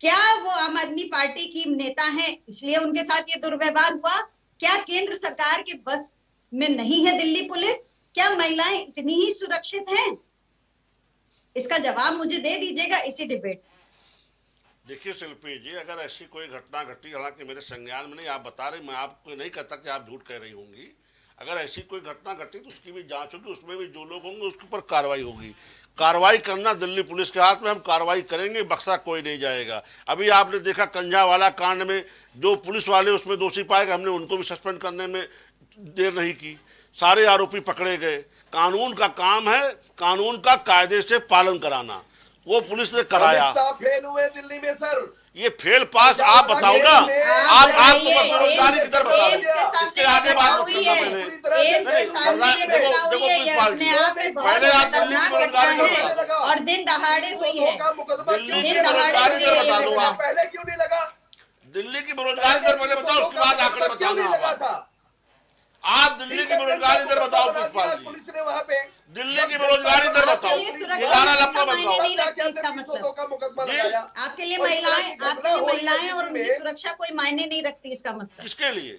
क्या वो आम आदमी पार्टी की नेता हैं? इसलिए उनके साथ ये दुर्व्यवहार हुआ। क्या केंद्र सरकार के बस में नहीं है दिल्ली पुलिस? क्या महिलाएँ इतनी ही सुरक्षित हैं? इसका जवाब मुझे दे दीजिएगा इसी डिबेट देखिए, शिल्पी जी, अगर ऐसी कोई घटना घटी, हालाँकि मेरे संज्ञान में नहीं, आप बता रहे, मैं आपको नहीं कहता कि आप झूठ कह रही होंगी। अगर ऐसी कोई घटना घटी तो उसकी भी जाँच होगी, उसमें भी जो लोग होंगे, उसके ऊपर कार्रवाई होगी। कार्रवाई करना दिल्ली पुलिस के हाथ में, हम कार्रवाई करेंगे, बक्सा कोई नहीं जाएगा। अभी आपने देखा कंझावाला कांड में जो पुलिस वाले उसमें दोषी पाए गए, हमने उनको भी सस्पेंड करने में देर नहीं की। सारे आरोपी पकड़े गए। कानून का काम है कानून का कायदे से पालन कराना। वो पुलिस ने कराया। फेल हुए दिल्ली में, सर। ये फेल पास आप बताओ ना आप आप तो बस बेरोजगारी की दर बता दो इसके आगे बात मत करना पहले। देखो देखो प्रिंसिपाल जी पहले आप दिल्ली की बेरोजगारी दर बता दो और दिन दहाड़े हुई है। दिल्ली की बेरोजगारी दर बता दो आप। पहले क्यों नहीं लगा? दिल्ली की बेरोजगारी दर पहले बताओ उसके बाद आंकड़े क्यों नहीं बताना लगा आप था आप दिल्ली की बेरोजगारी दर बताओ प्रिंसिपाल जी। पुलिस ने वहाँ पे दिल्ली की बेरोजगारी दर बताओ। इदारा लपा बताओ मतलब। का मुकदमा जी। लगाया आपके लिए तरह महिलाएँ आपके लिए महिलाएँ और उनकी सुरक्षा कोई मायने नहीं रखती इसका मतलब। किसके लिए?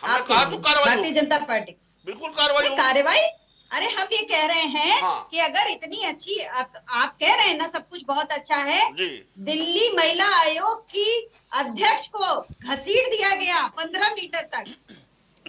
हमने कहा तो कार्रवाई भारतीय जनता पार्टी। बिल्कुल कार्रवाई कार्रवाई? अरे हम ये कह रहे हैं हाँ। कि अगर इतनी अच्छी आप, आप कह रहे हैं ना सब कुछ बहुत अच्छा है। दिल्ली महिला आयोग की अध्यक्ष को घसीट दिया गया पंद्रह मीटर तक।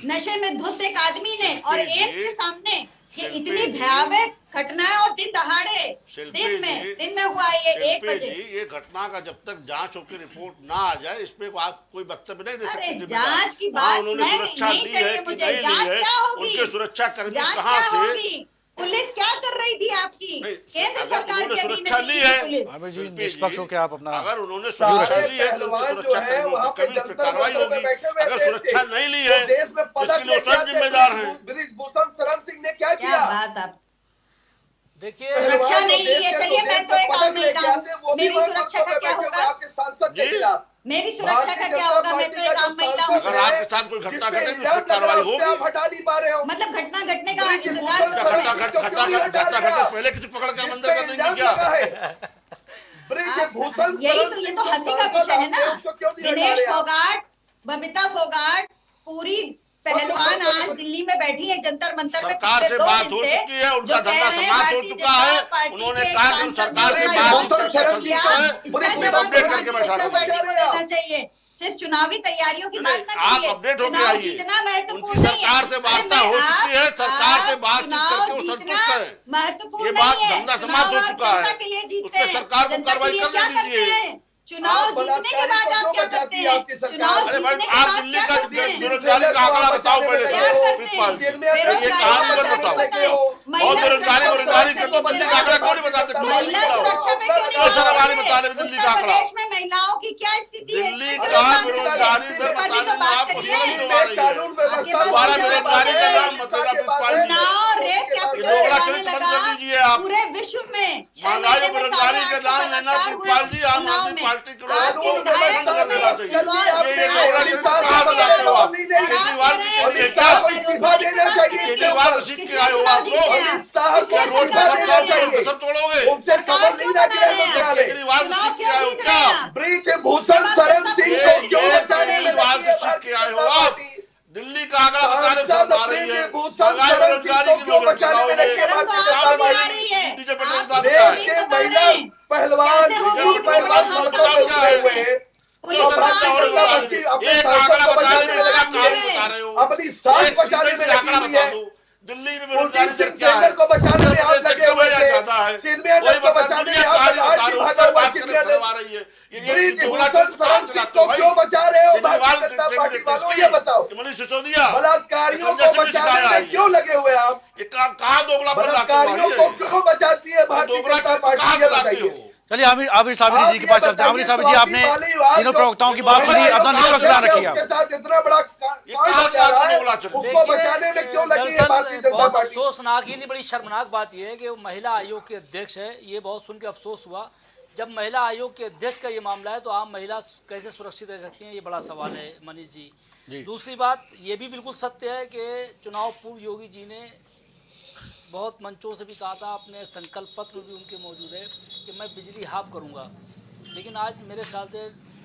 नशे में धुत एक आदमी ने और एक एम्स के सामने ये इतनी भयावह घटना है और दिन दहाड़े। दिन में दिन में हुआ ये एक बजे। ये घटना का जब तक जाँच होकर रिपोर्ट ना आ जाए इस पे आप कोई वक्तव्य नहीं दे सकते जाँच की बात उन्होंने सुरक्षा ली है कि नहीं ली है? उनके सुरक्षा कर्मी कहाँ थे? पुलिस क्या कर रही थी आपकी? केंद्र अगर सरकार उन्होंने सुरक्षा ली है आमिर जी निष्पक्ष होकर आप अपना अगर उन्होंने सुरक्षा ली है तो सुरक्षा कार्रवाई होगी। अगर सुरक्षा नहीं ली तो है तो इसके लिए आते जिम्मेदार। हैं। ब्रिजभूषण शरण सिंह ने क्या क्या किया? बात आप देखिए सुरक्षा नहीं ली है के चलिए तो मैं तो एक काम मेरी सुरक्षा का क्या होगा? आपके सांसद के खिलाफ मेरी सुरक्षा का क्या होगा? मैं तो एक आम महिला हूँ। अगर आपके साथ कोई घटना घटे, इल्ज़ाम उसमें कार्रवाई होगी। आप हटा नहीं पा रहे हो? मतलब घटना घटने का इंतज़ार कर। घटना घट घटना घट घटना घटने पहले किसी पकड़ के मंदिर कर देंगे क्या? यही तो ये तो हँसी का विषय है ना। उसको दिनेश फोगाट बबीता फोगाट पूरी पहलवान आज दिल्ली में बैठी है जंतर मंतर सरकार से बात हो चुकी है उनका धंधा समाप्त हो चुका है। उन्होंने कहा कि सरकार से बात हैं अपडेट करके बैठा चाहिए। सिर्फ़ चुनावी तैयारियों की बात ना आप अपडेट होकर आइए। महत्वपूर्ण उनकी सरकार से वार्ता हो चुकी है, सरकार से बातचीत करके वो संतुष्ट है। महत्वपूर्ण ये बात धंधा समाप्त हो चुका है। उस सरकार को कार्रवाई कर करने दीजिए। हैं? चुनाव आप जीतने के बाद आप क्या करते हैं? चुनाव जीतने के आप बाद दिल्ली क्या का करते हैं? बेरोजगारी का आंकड़ा बताओ पहले प्रिंसिपाल जी ये कहानी मत बताओ। बहुत बेरोजगारी बेरोजगारी कर दो दिल्ली का आंकड़ा कौन बता सकते महिला सुरक्षा पे क्यों नहीं क्यों सर हमारी बताते? बता रहे दिल्ली का आंकड़ा महिलाओं की क्या स्थिति है? दिल्ली का बेरोजगारी दर इसमें बताने में आपको। शर्म क्यों आ रही है। दोबारा बेरोजगारी का नाम मतलब आप प्रिंसिपाल जी। दोगला चरित्र बंद कर दीजिए आप। पूरे विश्व में। महँगाई बेरोजगारी के नाम लेना प्रिंसिपाल जी आम आदमी पार्टी के आपके लोगों को विधायक बंद कर देना चाहिए। जल्दी ये ये दोगला चरित्र कहाँ से लाते हो आप। केजरीवाल की है क्या? केजरीवाल से सीख के आए हो आप लोग। क्या रोड पर सब खाओगे सब तोड़ोगे? उनसे खबर नहीं ना कि ये मंत्रालय केजरीवाल से सीख के आए हो क्या ब्रिजभूषण शरण सिंह केजरीवाल से सीख के आए हो आप? दिल्ली का आंकड़ा बताने रहे हैं शर्म आ रही है। लगाए बेरोजगारी की लगाओगे लगी है। डीजे पेट्रोल आप क्या है? देश नहीं के बता महिला। पहलवान डीजे पेट्रोल पे क्या है? हैं। बात बता एक आंकड़ा बताने बचाने में इतना लगी बता रहे हो। अपनी सांस बचाने में आंकड़ा बता दो। दिल्ली में बेरोजगारी दर क्या है को बचाने में प्रदेश लगे हुए हैं। ज़्यादा है कोई बता दुनिया कहानी बता रहे हो बात करने चलवा रही है। ये ये दुगला चल चला लाते हो भाई। क्यों बचा रहे हो? केजरीवाल भारतीय जनता पार्टी के वालों ये बताओ। मनीष सिसोदिया। बलात्कारियों को बचाने में क्यों लगे हुए आप? ये कहाँ कहाँ दोगला पर लाते हो बलात्कारियों को क्यों बचाती है भारतीय जनता पार्टी ये से लाते बताइए हो चलिए आमिर आमिर साबिरी जी के पास चलते हैं। आमिर साबिर जी आपने तीनों प्रवक्ताओं की बात सुनी अपना निष्पक्ष बयान आप कहाँ हो? बहुत अफसोसनाक ही नहीं बड़ी शर्मनाक बात यह है कि महिला आयोग के अध्यक्ष है। ये बहुत सुन के अफसोस हुआ। जब महिला आयोग के अध्यक्ष का ये मामला है तो आम महिला कैसे सुरक्षित रह सकती हैं ये बड़ा सवाल है मनीष जी। जी। दूसरी बात ये भी बिल्कुल सत्य है कि चुनाव पूर्व योगी जी ने बहुत मंचों से भी कहा था अपने संकल्प पत्र भी उनके मौजूद है। कि मैं बिजली हाफ़ करूँगा। लेकिन आज मेरे ख्याल से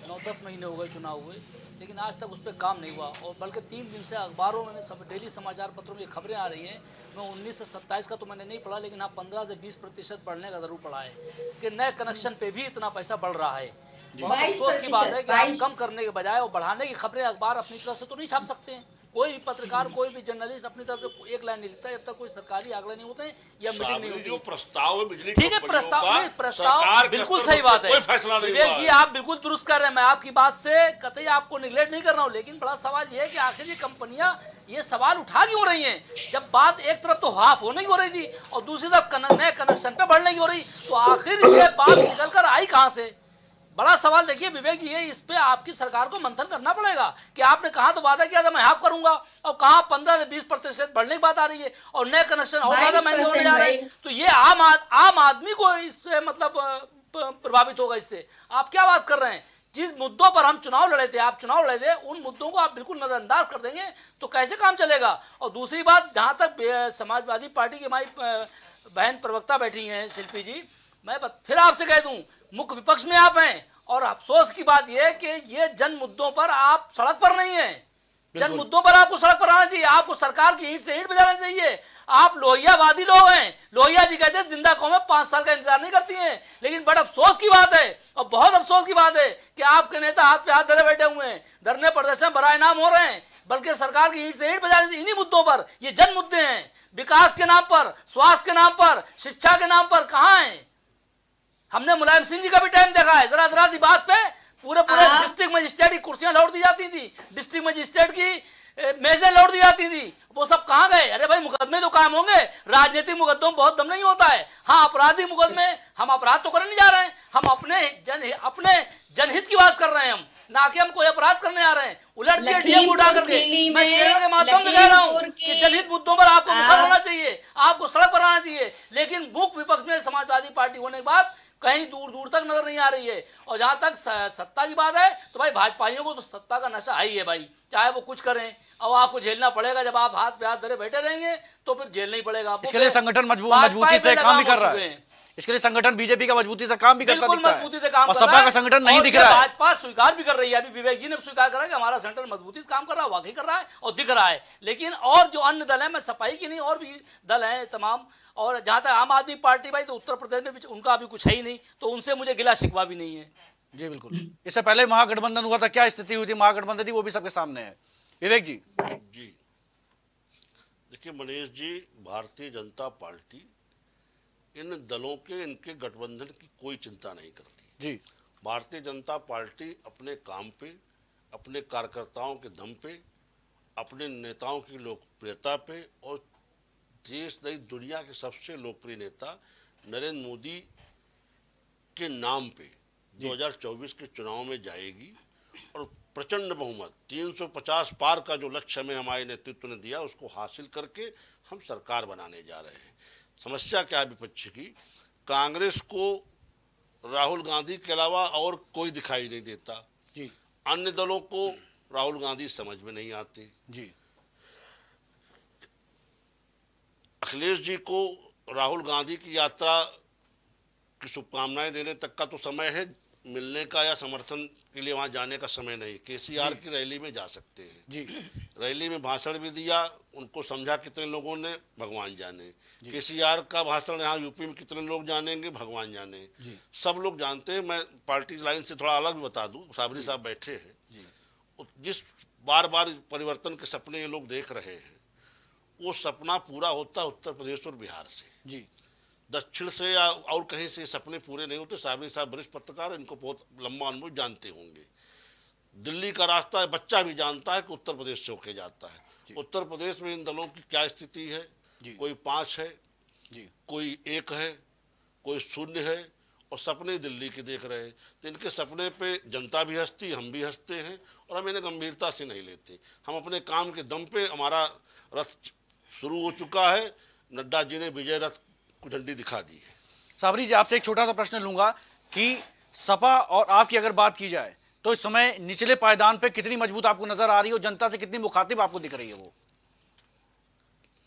नौ दस महीने हो गए चुनाव हुए लेकिन आज तक उस पर काम नहीं हुआ। और बल्कि तीन दिन से अखबारों में सब डेली समाचार पत्रों में ये खबरें आ रही हैं। मैं उन्नीस से सत्ताईस का तो मैंने नहीं पढ़ा लेकिन हाँ पंद्रह से बीस प्रतिशत बढ़ने का ज़रूर पड़ा है कि नए कनेक्शन पे भी इतना पैसा बढ़ रहा है। बहुत अफसोस की बात है कि आप कम करने के बजाय और बढ़ाने की खबरें अखबार अपनी तरफ़ से तो नहीं छाप सकते हैं। कोई भी पत्रकार कोई भी जर्नलिस्ट अपनी तरफ़ से एक लाइन नहीं लिखता जब तक कोई सरकारी आंकड़े नहीं होते या मीटिंग नहीं होती। प्रस्ताव है बिजली ठीक है प्रस्ताव नहीं, प्रस्ताव बिल्कुल सही बात है। विवेक जी आप बिल्कुल दुरुस्त कर रहे हैं मैं आपकी बात से कतई आपको निगलेक्ट नहीं कर रहा हूँ लेकिन बड़ा सवाल ये है कि आखिर ये कंपनियाँ ये सवाल उठा क्यों रही हैं? जब बात एक तरफ़ तो हाफ़ होने की हो रही थी और दूसरी तरफ़ नए कनेक्शन पे बढ़ने की हो रही तो आखिर ये बात निकल कर आई कहाँ से? बड़ा सवाल देखिए विवेक जी ये इस पे आपकी सरकार को मंथन करना पड़ेगा कि आपने कहा तो वादा किया था मैं हाफ़ करूँगा। और कहा पंद्रह से बीस प्रतिशत बढ़ने की बात आ रही है और नए कनेक्शन और ज़्यादा महँगे होने जा रहे हैं। तो ये आम आद, आम आदमी को इससे मतलब प्रभावित होगा इससे। आप क्या बात कर रहे हैं? जिस मुद्दों पर हम चुनाव लड़े थे आप चुनाव लड़े थे उन मुद्दों को आप बिल्कुल नजरअंदाज कर देंगे तो कैसे काम चलेगा? और दूसरी बात जहाँ तक समाजवादी पार्टी की हमारी बहन प्रवक्ता बैठी हैं शिल्पी जी मैं फिर आपसे कह दूँ मुख्य विपक्ष में आप हैं। और अफसोस की बात यह है कि ये जन मुद्दों पर आप सड़क पर नहीं हैं। जन मुद्दों पर आपको सड़क पर आना चाहिए। आपको सरकार की ईंट से ईंट बजाना चाहिए। आप लोहियावादी लोग हैं। लोहिया जी कहते हैं ज़िंदा कौमें पाँच साल का इंतज़ार नहीं करती हैं। लेकिन बड़ा अफसोस की बात है और बहुत अफसोस की बात है कि आपके नेता हाथ पे हाथ धरे बैठे हुए हैं। धरने प्रदर्शन बड़ा इनाम हो रहे हैं बल्कि सरकार की ईंट से ईंट बजाने इन्हीं मुद्दों पर ये जन मुद्दे हैं। विकास के नाम पर स्वास्थ्य के नाम पर शिक्षा के नाम पर कहाँ हैं? हमने मुलायम सिंह जी का भी टाइम देखा है। जरा जरा सी बात पे पूरे पूरे डिस्ट्रिक्ट मजिस्ट्रेट की कुर्सियाँ लौट दी जाती थी। डिस्ट्रिक्ट मजिस्ट्रेट की मेजें लौट दी जाती थी। वो सब कहाँ गए? अरे भाई मुकदमे तो काम होंगे। राजनीतिक मुकदमों में बहुत दम नहीं होता है। हाँ आपराधिक मुकदमे हम अपराध तो करने नहीं जा रहे हैं। हम अपने जन अपने जनहित की बात कर रहे हैं हम। ना कि हम कोई अपराध करने आ रहे हैं। उलट दिए डीएम उठा करके। मैं चैनल के माध्यम से कह रहा हूँ कि की- जनहित मुद्दों पर आपको मुखर होना चाहिए। आपको सड़क पर आना चाहिए। लेकिन मुख्य विपक्ष में समाजवादी पार्टी होने के बाद कहीं दूर दूर तक नज़र नहीं आ रही है। और जहाँ तक सत्ता की बात है तो भाई भाजपाइयों को तो सत्ता का नशा है ही है भाई। चाहे वो कुछ करें। अब आपको झेलना पड़ेगा जब आप हाथ पे हाथ धरे बैठे रहेंगे तो फिर झेलना ही पड़ेगा आपको। इसके लिए संगठन मज़बूत मजबूती से काम भी कर रहा हैं। इसके लिए संगठन बीजेपी का मजबूती से काम भी करता बिल्कुल दिखता मजबूती से काम और सपा का संगठन नहीं दिख रहा है। भाजपा स्वीकार भी कर रही है अभी विवेक जी ने स्वीकार करा कि हमारा सेंट्रल मजबूती से काम कर रहा है वाकई कर रहा है और दिख रहा है। लेकिन और जो अन्य दल है मैं सफ़ाई की नहीं और भी दल हैं तमाम और जहाँ तक आम आदमी पार्टी भाई तो उत्तर प्रदेश में उनका अभी कुछ है ही नहीं तो उनसे मुझे गिला शिकवा भी नहीं है। जी बिल्कुल। इससे पहले महागठबंधन हुआ था क्या स्थिति हुई थी? महागठबंधन थी वो भी सबके सामने है। विवेक जी। जी। देखिए मनीष जी भारतीय जनता पार्टी इन दलों के इनके गठबंधन की कोई चिंता नहीं करती। जी। भारतीय जनता पार्टी अपने काम पे अपने कार्यकर्ताओं के दम पे अपने नेताओं की लोकप्रियता पे और देश नहीं दुनिया के सबसे लोकप्रिय नेता नरेंद्र मोदी के नाम पे 2024 के चुनाव में जाएगी और प्रचंड बहुमत 350 पार का जो लक्ष्य हमें हमारे नेतृत्व ने दिया उसको हासिल करके हम सरकार बनाने जा रहे हैं। समस्या क्या है विपक्ष की? कांग्रेस को राहुल गांधी के अलावा और कोई दिखाई नहीं देता। जी। अन्य दलों को राहुल गांधी समझ में नहीं आते। जी। अखिलेश जी को राहुल गांधी की यात्रा की शुभकामनाएँ देने तक का तो समय है। मिलने का या समर्थन के लिए वहाँ जाने का समय नहीं। केसीआर की रैली में जा सकते हैं। जी। रैली में भाषण भी दिया उनको समझा कितने लोगों ने भगवान जाने। केसीआर का भाषण यहाँ यूपी में कितने लोग जानेंगे भगवान जाने। जी। सब लोग जानते हैं मैं पार्टी लाइन से थोड़ा अलग भी बता दूँ साबरी साहब बैठे हैं। जिस बार बार परिवर्तन के सपने ये लोग देख रहे हैं वो सपना पूरा होता उत्तर प्रदेश और बिहार से। जी। दक्षिण से या और कहीं से सपने पूरे नहीं होते साबरी साहब वरिष्ठ पत्रकार इनको बहुत लंबा अनुभव जानते होंगे। दिल्ली का रास्ता बच्चा भी जानता है कि उत्तर प्रदेश से होके जाता है। उत्तर प्रदेश में इन दलों की क्या स्थिति है। कोई पाँच है जी। कोई एक है कोई शून्य है और सपने दिल्ली के देख रहे हैं। तो इनके सपने पे जनता भी हंसती हम भी हँसते हैं और हम इन्हें गंभीरता से नहीं लेते। हम अपने काम के दम पे हमारा रथ शुरू हो चुका है। नड्डा जी ने विजय रथ को झंडी दिखा दी। है साबरी जी आपसे एक छोटा सा प्रश्न लूँगा कि सपा और आपकी अगर बात की जाए तो इस समय निचले पायदान पे कितनी मज़बूत आपको नज़र आ रही है और जनता से कितनी मुखातिब आपको दिख रही है वो?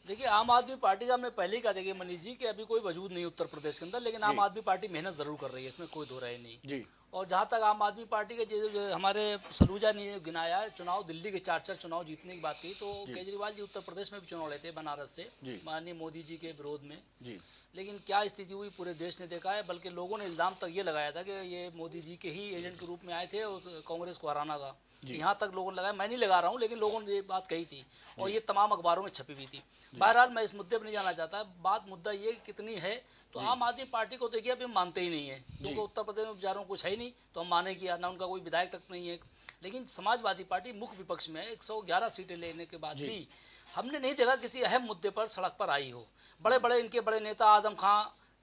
देखिए आम आदमी पार्टी का हमने पहले ही कहा देखिए मनीष जी कि अभी कोई वजूद नहीं उत्तर प्रदेश के अंदर लेकिन आम आदमी पार्टी मेहनत ज़रूर कर रही है इसमें कोई दो राय नहीं। जी। और जहाँ तक आम आदमी पार्टी के हमारे सलूजा ने गिनाया चुनाव दिल्ली के चार चार चुनाव जीतने की बात की तो केजरीवाल जी उत्तर प्रदेश में भी चुनाव लेते हैं बनारस से। माननीय मोदी जी के विरोध में। जी। लेकिन क्या स्थिति हुई पूरे देश ने देखा है बल्कि लोगों ने इल्ज़ाम तक ये लगाया था कि ये मोदी जी के ही एजेंट के रूप में आए थे और कांग्रेस को हराना था। यहाँ तक लोगों ने लगाया मैं नहीं लगा रहा हूँ लेकिन लोगों ने ये बात कही थी और ये तमाम अखबारों में छपी हुई थी। बहरहाल मैं इस मुद्दे पर नहीं जाना चाहता। बात मुद्दा ये कितनी है तो आम आदमी पार्टी को देखिए अभी मानते ही नहीं है। क्योंकि उत्तर प्रदेश में बेचारों कुछ है ही नहीं तो हम माने कि ना उनका कोई विधायक तक नहीं है। लेकिन समाजवादी पार्टी मुख्य विपक्ष में है 111 सीटें लेने के बाद भी हमने नहीं देखा किसी अहम मुद्दे पर सड़क पर आई हो। बड़े बड़े इनके बड़े नेता आदम खां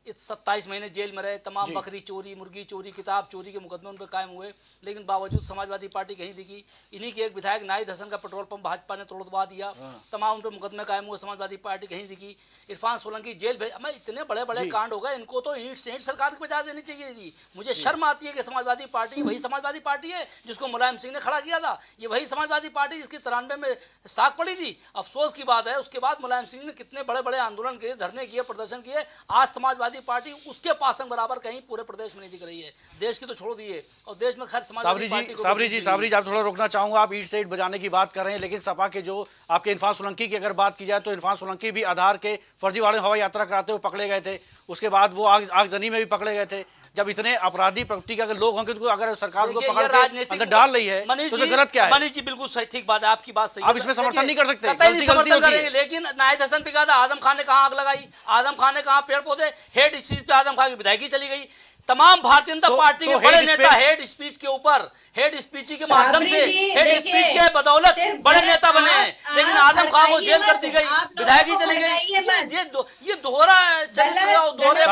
सत्ताईस महीने जेल में रहे तमाम बकरी चोरी मुर्गी चोरी किताब चोरी के मुकदमे उन पर कायम हुए लेकिन बावजूद समाजवादी पार्टी कहीं दिखी इन्हीं के एक विधायक नाहिद हसन का पेट्रोल पंप भाजपा ने तोड़वा दिया तमाम उन पर मुकदमे कायम हुए समाजवादी पार्टी कहीं दिखी इरफान सोलंकी जेल भेज मैं इतने बड़े बड़े कांड हो गए इनको तो ईट से ईट सरकार की बजा देनी चाहिए थी मुझे शर्म आती है कि समाजवादी पार्टी वही समाजवादी पार्टी है जिसको मुलायम सिंह ने खड़ा किया था। ये वही समाजवादी पार्टी जिसकी तिरानवे में साख पड़ी थी। अफसोस की बात है उसके बाद मुलायम सिंह ने कितने बड़े बड़े आंदोलन किए धरने किए प्रदर्शन किए आज समाजवादी पार्टी उसके पासंग बराबर कहीं पूरे प्रदेश में नहीं दिख रही है। देश की तो छोड़ दिए और देश में खैर समाजवादी जी पार्टी साबरी जी साबरी जी आप थोड़ा रोकना चाहूँगा। आप ईट से ईट बजाने की बात कर रहे हैं लेकिन सपा के जो आपके इरफान सोलंकी की अगर बात की जाए तो इरफान सोलंकी भी आधार के फर्जीवाड़े हवाई यात्रा कराते हुए पकड़े गए थे। उसके बाद वो आग आगजनी में भी पकड़े गए थे। जब इतने अपराधी प्रवृत्ति के अगर लोग होंगे तो अगर सरकार उनको पकड़ के अंदर डाल रही है मनीष तो गलत क्या है? मनीष जी बिल्कुल सही ठीक बात है आपकी बात सही आप इसमें समर्थन नहीं कर सकते, लेकिन नाहिद हसन पे कहा था आदम खान ने कहा आग लगाई आदम खान ने कहा पेड़ पौधे हेड स्पीच पे आदम खान की विधायकी चली गई। तमाम भारतीय जनता तो- पार्टी तो के बड़े नेता हेड स्पीच के ऊपर हेड स्पीच के माध्यम से हेड स्पीच के बदौलत बड़े नेता बने हैं। लेकिन आज़म आदम खान को जेल कर दी गई विधायकी चली गई। ये ये दोहरा चरित्र दोहरे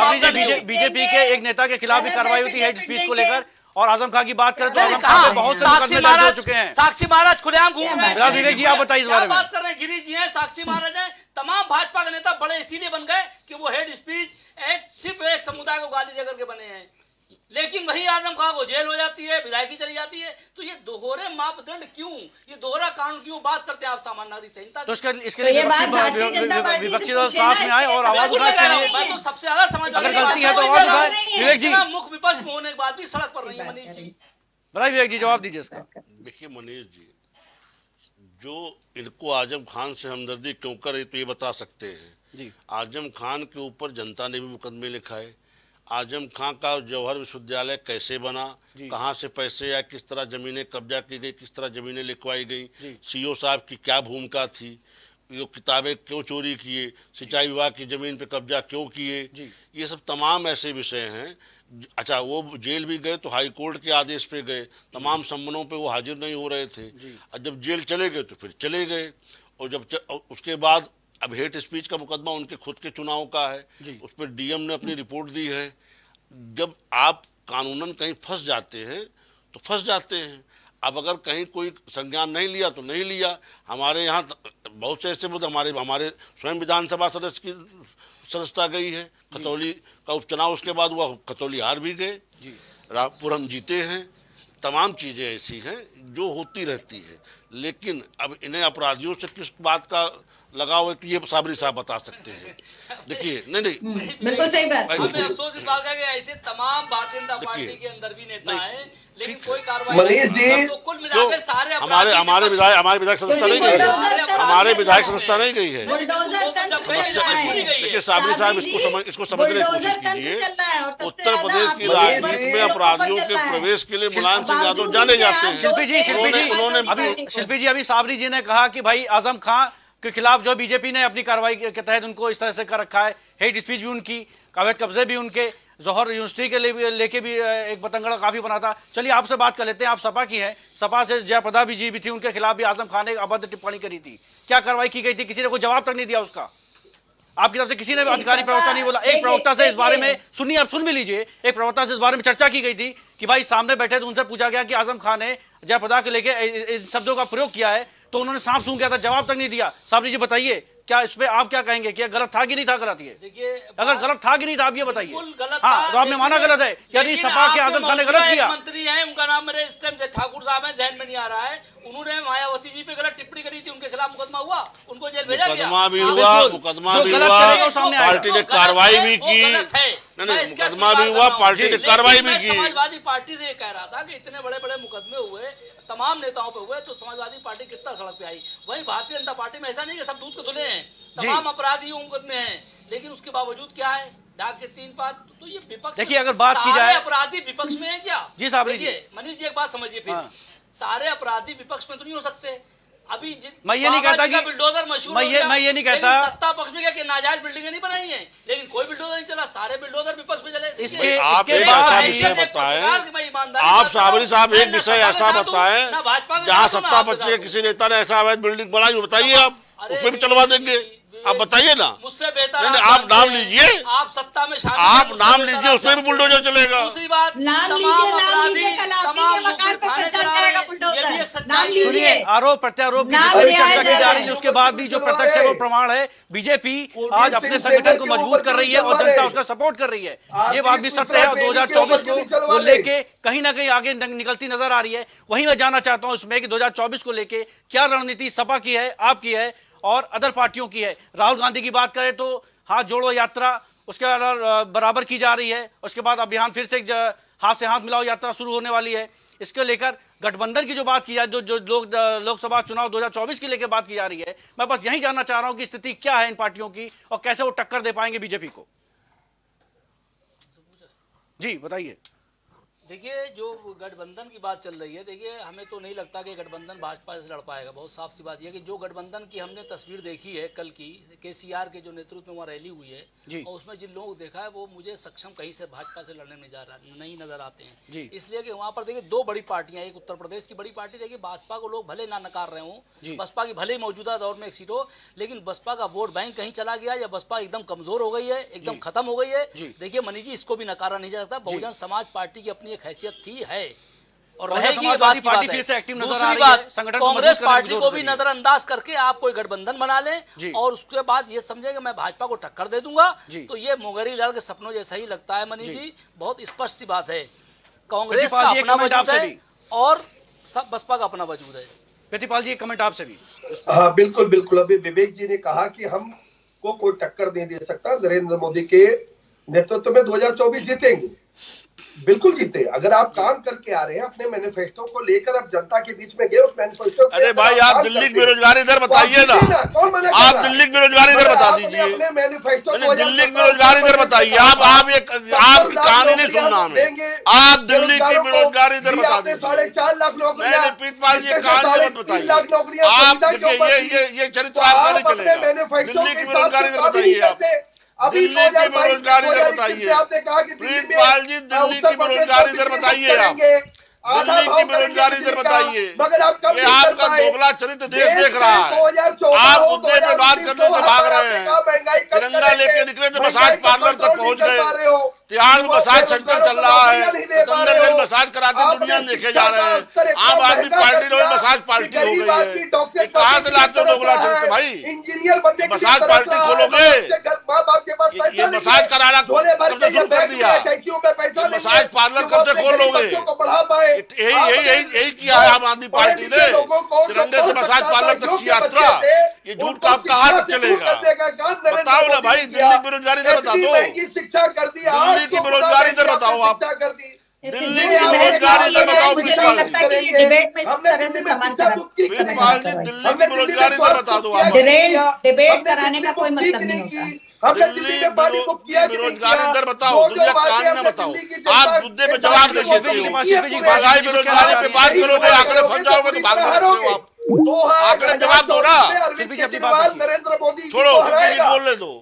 है। बीजेपी के एक नेता के खिलाफ भी कार्रवाई होती है हेड स्पीच को लेकर। और आज़म खान की बात करें तो आज़म खान बहुत से साक्षी मुकदमे दर्ज हो महाराज चुके हैं। साक्षी महाराज खुलेआम घूम रहे हैं। विवेक जी, आप बताइए इस बारे में। बात कर रहे हैं? गिरी जी हैं साक्षी महाराज हैं। तमाम भाजपा के नेता बड़े इसीलिए बन गए कि वो हेड स्पीच एक सिर्फ़ एक समुदाय को गाली देकर के बने हैं। लेकिन वही आज़म खान को जेल हो जाती है विधायकी चली जाती है। तो ये दोहरे मापदंड क्यों? ये दोहरा कानून क्यों बात करते हैं आप सामान्य नागरिक संहिता तो इसके इसके तो लिए विपक्षी दल साथ में आए और आवाज़ उठाए इसके लिए। मैं तो सबसे ज़्यादा समझ अगर गलती है तो आवाज़ उठाए। विवेक जी। मुख्य विपक्ष में होने के बाद भी सड़क पर नहीं मनीष जी बताइए विवेक जी जवाब दीजिए इसका। देखिए मनीष जी जो इनको आज़म खान से हमदर्दी क्यों करे तो ये बता सकते हैं। जी। आज़म खान के ऊपर जनता ने भी मुकदमे लिखाए आज़म खां का जौहर विश्वविद्यालय कैसे बना। कहाँ से पैसे आए किस तरह जमीनें कब्जा की गई किस तरह जमीनें लिखवाई गई। सीओ साहब की क्या भूमिका थी? ये किताबें क्यों चोरी किए? सिंचाई विभाग की ज़मीन पे कब्जा क्यों किए? ये सब तमाम ऐसे विषय हैं। अच्छा वो जेल भी गए तो हाई कोर्ट के आदेश पे गए। तमाम सम्मनों पे वो हाजिर नहीं हो रहे थे। और जब जेल चले गए तो फिर चले गए। और जब च, और उसके बाद अब हेट स्पीच का मुकदमा उनके खुद के चुनाव का है। उस पर डीएम ने अपनी रिपोर्ट दी है। जब आप कानूनन कहीं फंस जाते हैं तो फंस जाते हैं। अब अगर कहीं कोई संज्ञान नहीं लिया तो नहीं लिया। हमारे यहाँ बहुत से ऐसे मुद्दे हमारे हमारे स्वयं विधानसभा सदस्य की सदस्यता गई है। खतौली का उपचुनाव उसके बाद हुआ खतौली हार भी गए। रामपुर हम जीते हैं। तमाम चीज़ें ऐसी हैं जो होती रहती है। लेकिन अब इन्हें अपराधियों से किस बात का लगाव है ये साबरी साहब बता सकते हैं। देखिए नहीं नहीं। बिल्कुल सही बात। हमें अफसोस इस बात का कि ऐसे तमाम भारतीय जनता पार्टी के अंदर भी नेता हैं लेकिन कोई कार्रवाई नहीं तो कुल सारे हमारे हमारे विधायक हमारी विधायक संस्था नहीं गई है हमारे विधायक संस्था नहीं गई है। बुलडोजर वो तो है। देखिए साबरी साहब इसको समझ इसको समझने की कोशिश कीजिए। उत्तर प्रदेश की राजनीति में अपराधियों के प्रवेश के लिए मुलायम सिंह यादव जाने जाते हैं। शिल्पी जी शिल्पी जी उन्होंने- उन्होंने- अभी शिल्पी जी अभी साबरी जी ने कहा कि भाई आज़म खान के खिलाफ जो बीजेपी ने अपनी कार्रवाई के तहत उनको इस तरह से कर रखा है हेट स्पीच भी उनकी अवैध कब्जे भी उनके जौहर यूनिवर्सिटी के लिए लेके भी एक बतंगड़ा काफ़ी बना था। चलिए आपसे बात कर लेते हैं आप सपा की हैं। सपा से जयप्रदा भी जी भी थी उनके खिलाफ भी आज़म खान ने अभद्र टिप्पणी करी थी। क्या कार्रवाई की गई थी? किसी ने कोई जवाब तक नहीं दिया उसका? आपकी तरफ़ से किसी ने भी अधिकारी प्रवक्ता नहीं बोला? एक प्रवक्ता से इस बारे में सुनिए आप सुन भी लीजिए। एक प्रवक्ता से इस बारे में चर्चा की गई थी कि भाई सामने बैठे तो उनसे पूछा गया कि आज़म खान ने जयप्रदा के लेके इ- इ- इन शब्दों का प्रयोग किया है। तो उन्होंने सांप सूं किया था जवाब तक नहीं दिया। साहब जी बताइए क्या इस पे आप क्या कहेंगे कि गलत था कि नहीं था गलत ये? अगर गलत था कि नहीं था आप ये बताइए। हाँ तो आपने माना गलत है यानी सपा के आदम खान ने गलत किया। मंत्री है उनका नाम मेरे इस टाइम ठाकुर साहब है जहन में नहीं आ रहा है। उन्होंने मायावती जी पे गलत टिप्पणी करी थी उनके खिलाफ मुकदमा हुआ उनको जेल भेजा मुकदमा भी हाँ, हुआ मुकदमा भी हुआ पार्टी ने कार्रवाई भी की। मुकदमा भी हुआ पार्टी ने कार्रवाई भी की। समाजवादी पार्टी से कह रहा था कि इतने बड़े बड़े मुकदमे हुए तमाम नेताओं पे हुए तो समाजवादी पार्टी कितना सड़क पे आई? वही भारतीय जनता पार्टी में ऐसा नहीं है सब दूध के धुले हैं। तमाम अपराधी मुकदमे हैं लेकिन उसके बावजूद क्या है? डाक के तीन पात तो ये विपक्ष देखिए अगर बात की जाए अपराधी विपक्ष में है क्या? जी साहब मनीष जी एक बात समझिए फिर। हाँ। सारे अपराधी विपक्ष में तो नहीं हो सकते। अभी मैं ये नहीं कहता कि बिल्डोजर मशहूर मैं ये मैं ये नहीं कहता। सत्ता पक्ष में क्या नाजायज बिल्डिंगें नहीं बनाई हैं। लेकिन कोई बिल्डोजर नहीं चला सारे बिल्डोजर विपक्ष में चले। इसके इसके बाद आप साबरी तो साहब एक विषय ऐसा बताएँ जहाँ सत्ता पक्ष के किसी नेता ने ऐसा अवैध बिल्डिंग बनाई बताइए आप उसमें भी चलवा देंगे। आप बताइए ना। मुझसे बेहतर नहीं, आप नाम लीजिए। आप सत्ता में शामिल आप नाम लीजिए उसमें भी बुलडोजर चलेगा। दूसरी बात तमाम अपराधी तमाम मुखबिर थाने चलाए सुनिए आरोप प्रत्यारोप की जितनी भी चर्चा की जा रही है उसके बाद भी जो प्रत्यक्ष है वो प्रमाण है। बीजेपी आज अपने संगठन को मज़बूत कर रही है और जनता उसका सपोर्ट कर रही है। ये बात भी सत्य है दो हज़ार चौबीस को वो लेके कहीं ना कहीं आगे निकलती नज़र आ रही है। वहीं मैं जानना चाहता हूँ इसमें कि 2024 को लेके क्या रणनीति सपा की है आपकी है और अदर पार्टियों की है। राहुल गांधी की बात करें तो हाथ जोड़ो यात्रा, उसके बाद बराबर की जा रही है। उसके बाद अभियान फिर से हाथ से हाथ मिलाओ यात्रा शुरू होने वाली है। इसको लेकर गठबंधन की जो बात की जाए जो जो लोग लोकसभा चुनाव 2024 की लेकर बात की जा रही है, मैं बस यही जानना चाह रहा हूँ कि स्थिति क्या है इन पार्टियों की और कैसे वो टक्कर दे पाएँगे बीजेपी को। जी, बताइए। देखिए जो गठबंधन की बात चल रही है देखिए हमें तो नहीं लगता कि गठबंधन भाजपा से लड़ पाएगा। बहुत साफ़ सी बात यह कि जो गठबंधन की हमने तस्वीर देखी है कल की के सी आर के जो नेतृत्व में वहाँ रैली हुई है और उसमें जिन लोगों को देखा है वो मुझे सक्षम कहीं से भाजपा से लड़ने में जा रहा नहीं नज़र आते हैं। इसलिए कि वहाँ पर देखिए दो बड़ी पार्टियाँ एक उत्तर प्रदेश की बड़ी पार्टी देखिए भाजपा को लोग भले ना नकार रहे हों बसपा की भले ही मौजूदा दौर में एक सीट हो लेकिन बसपा का वोट बैंक कहीं चला गया या बसपा एकदम कमज़ोर हो गई है एकदम खत्म हो गई है देखिए मनीष जी इसको भी नकारा नहीं जा सकता। बहुजन समाज पार्टी की अपनी एक हैसियत थी है। और रहेगी ये बात फिर से एक्टिव नज़र आ रही बात कांग्रेस पार्टी को भी नजरअंदाज करके आप कोई गठबंधन बना लें और उसके बाद ये समझें मैं भाजपा को टक्कर दे दूँगा तो ये मोगरी लाल के सपनों जैसा ही लगता है मनीष जी। बहुत स्पष्ट सी बात है। कांग्रेस का अपना वजूद है और सब बसपा का अपना वजूद है। प्रतिपाल जी एक कमेंट आपसे भी। हाँ बिल्कुल बिल्कुल। अभी विवेक जी ने कहा कि हम को कोई टक्कर नहीं दे सकता। नरेंद्र मोदी के नेतृत्व में 2024 जीतेंगे। बिल्कुल जीते। अगर आप काम करके आ रहे हैं अपने मैनिफेस्टो को लेकर आप जनता के बीच में गए उस मैनिफेस्टो अरे भाई आप दिल्ली की बेरोजगारी दर बताइए ना। आप दिल्ली की बेरोजगारी दर बता दीजिए। अपने मैनिफेस्टो दिल्ली की बेरोजगारी दर बताइए। आप आप एक आपकी कहानी नहीं सुनना हमें आप दिल्ली की बेरोजगारी दर बता दीजिए। साढ़े चार लाख नौकरियाँ। आप ये ये ये चरित्र तो आपका नहीं चलेगा। दिल्ली की बेरोजगारी दर बताइए आप। अभी दिल्ली की बेरोजगारी दर बताइए। प्रीतपाल जी दिल्ली की बेरोजगारी दर बताइए आप। दिल्ली की बेरोजगारी दर बताइए। ये आपका दोगला चरित्र देश देख रहा है। आप मुद्दे पे बात करने से भाग रहे हैं। तिरंगा लेके निकले से मसाज पार्लर तक पहुँच गए। तिहाड़ में मसाज सेंटर चल रहा है सिकंदरगंज तो मसाज कराते दुनिया देखे जा रहे हैं। आम आदमी पार्टी रही मसाज पार्टी हो गई है। कहा से लाते लोग चलते भाई। मसाज पार्टी खोलोगे ये मसाज कराना कब से शुरू कर दिया। मसाज पार्लर कब से खोल लोगे। यही यही यही यही किया है आम आदमी पार्टी ने। तिरंगे से मसाज पार्लर तक की यात्रा ये झूठ का कहा तक चलेगा? बताओ ना भाई दिल्ली बेरोजगारी से बता दो। शिक्षा कर दिया दिल्ली की बेरोजगारी दर बताओ आप। दिल्ली की बेरोजगारी दर बताओ प्रिंसिपाल जी दिल्ली की बेरोजगारी दर बता दो आप। डिबेट कराने का कोई मतलब नहीं बेरोजगारी दर बताओ दुनिया कान में बताओ। आप मुद्दे पे जवाब दे सकते हो? महँगाई बेरोजगारी पे बात करोगे आंकड़े फंस जाओगे तो भाग सकते हो आप। आंकड़े जवाब दो ना। नरेंद्र मोदी छोड़ो बोलने दो।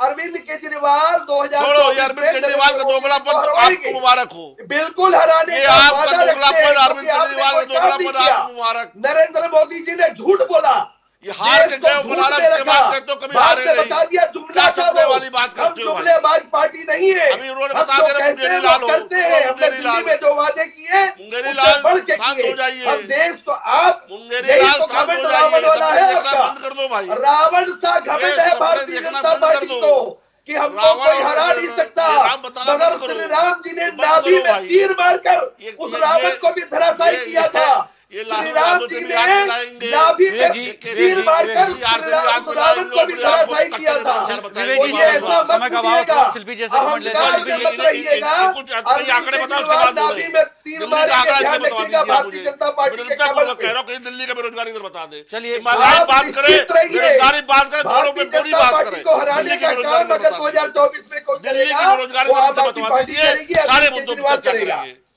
अरविंद केजरीवाल दो हज़ार छोड़ो ये अरविंद केजरीवाल का दोगलापन तो आपको मुबारक हो। बिल्कुल हराने ये आपका दोगलापन अरविंद केजरीवाल का दोगलापन आपको मुबारक। नरेंद्र मोदी जी ने झूठ बोला। ये हार के गए बनारस के तो बात करते हो कभी हारे नहीं बता दिया जुमला सपने वाली बात करते हो? जुमलेबाज पार्टी नहीं है। अभी उन्होंने बता दिया मुंगेरी लाल करते मुंगेरी तो लाल में जो वादे किए मुंगेरी लाल शांत हो जाइए। देश को आप मुंगेरी लाल शांत हो जाइए। देखना बंद कर दो भाई। रावण सा घमंड है भारतीय जनता पार्टी को कि हमको कोई हरा नहीं सकता। मगर श्री राम जी ने नाभि में तीर मारकर उस रावण को भी धराशायी किया था। ये तो दिल्ली का बेरोजगारी इधर बता दे। चलिए बात करें बेरोजगारी बात करें थोड़ों पे पूरी बात करें। दिल्ली की बेरोजगारी दिल्ली की बेरोजगारी सारे मुद्दों पर चर्चा करेंगे।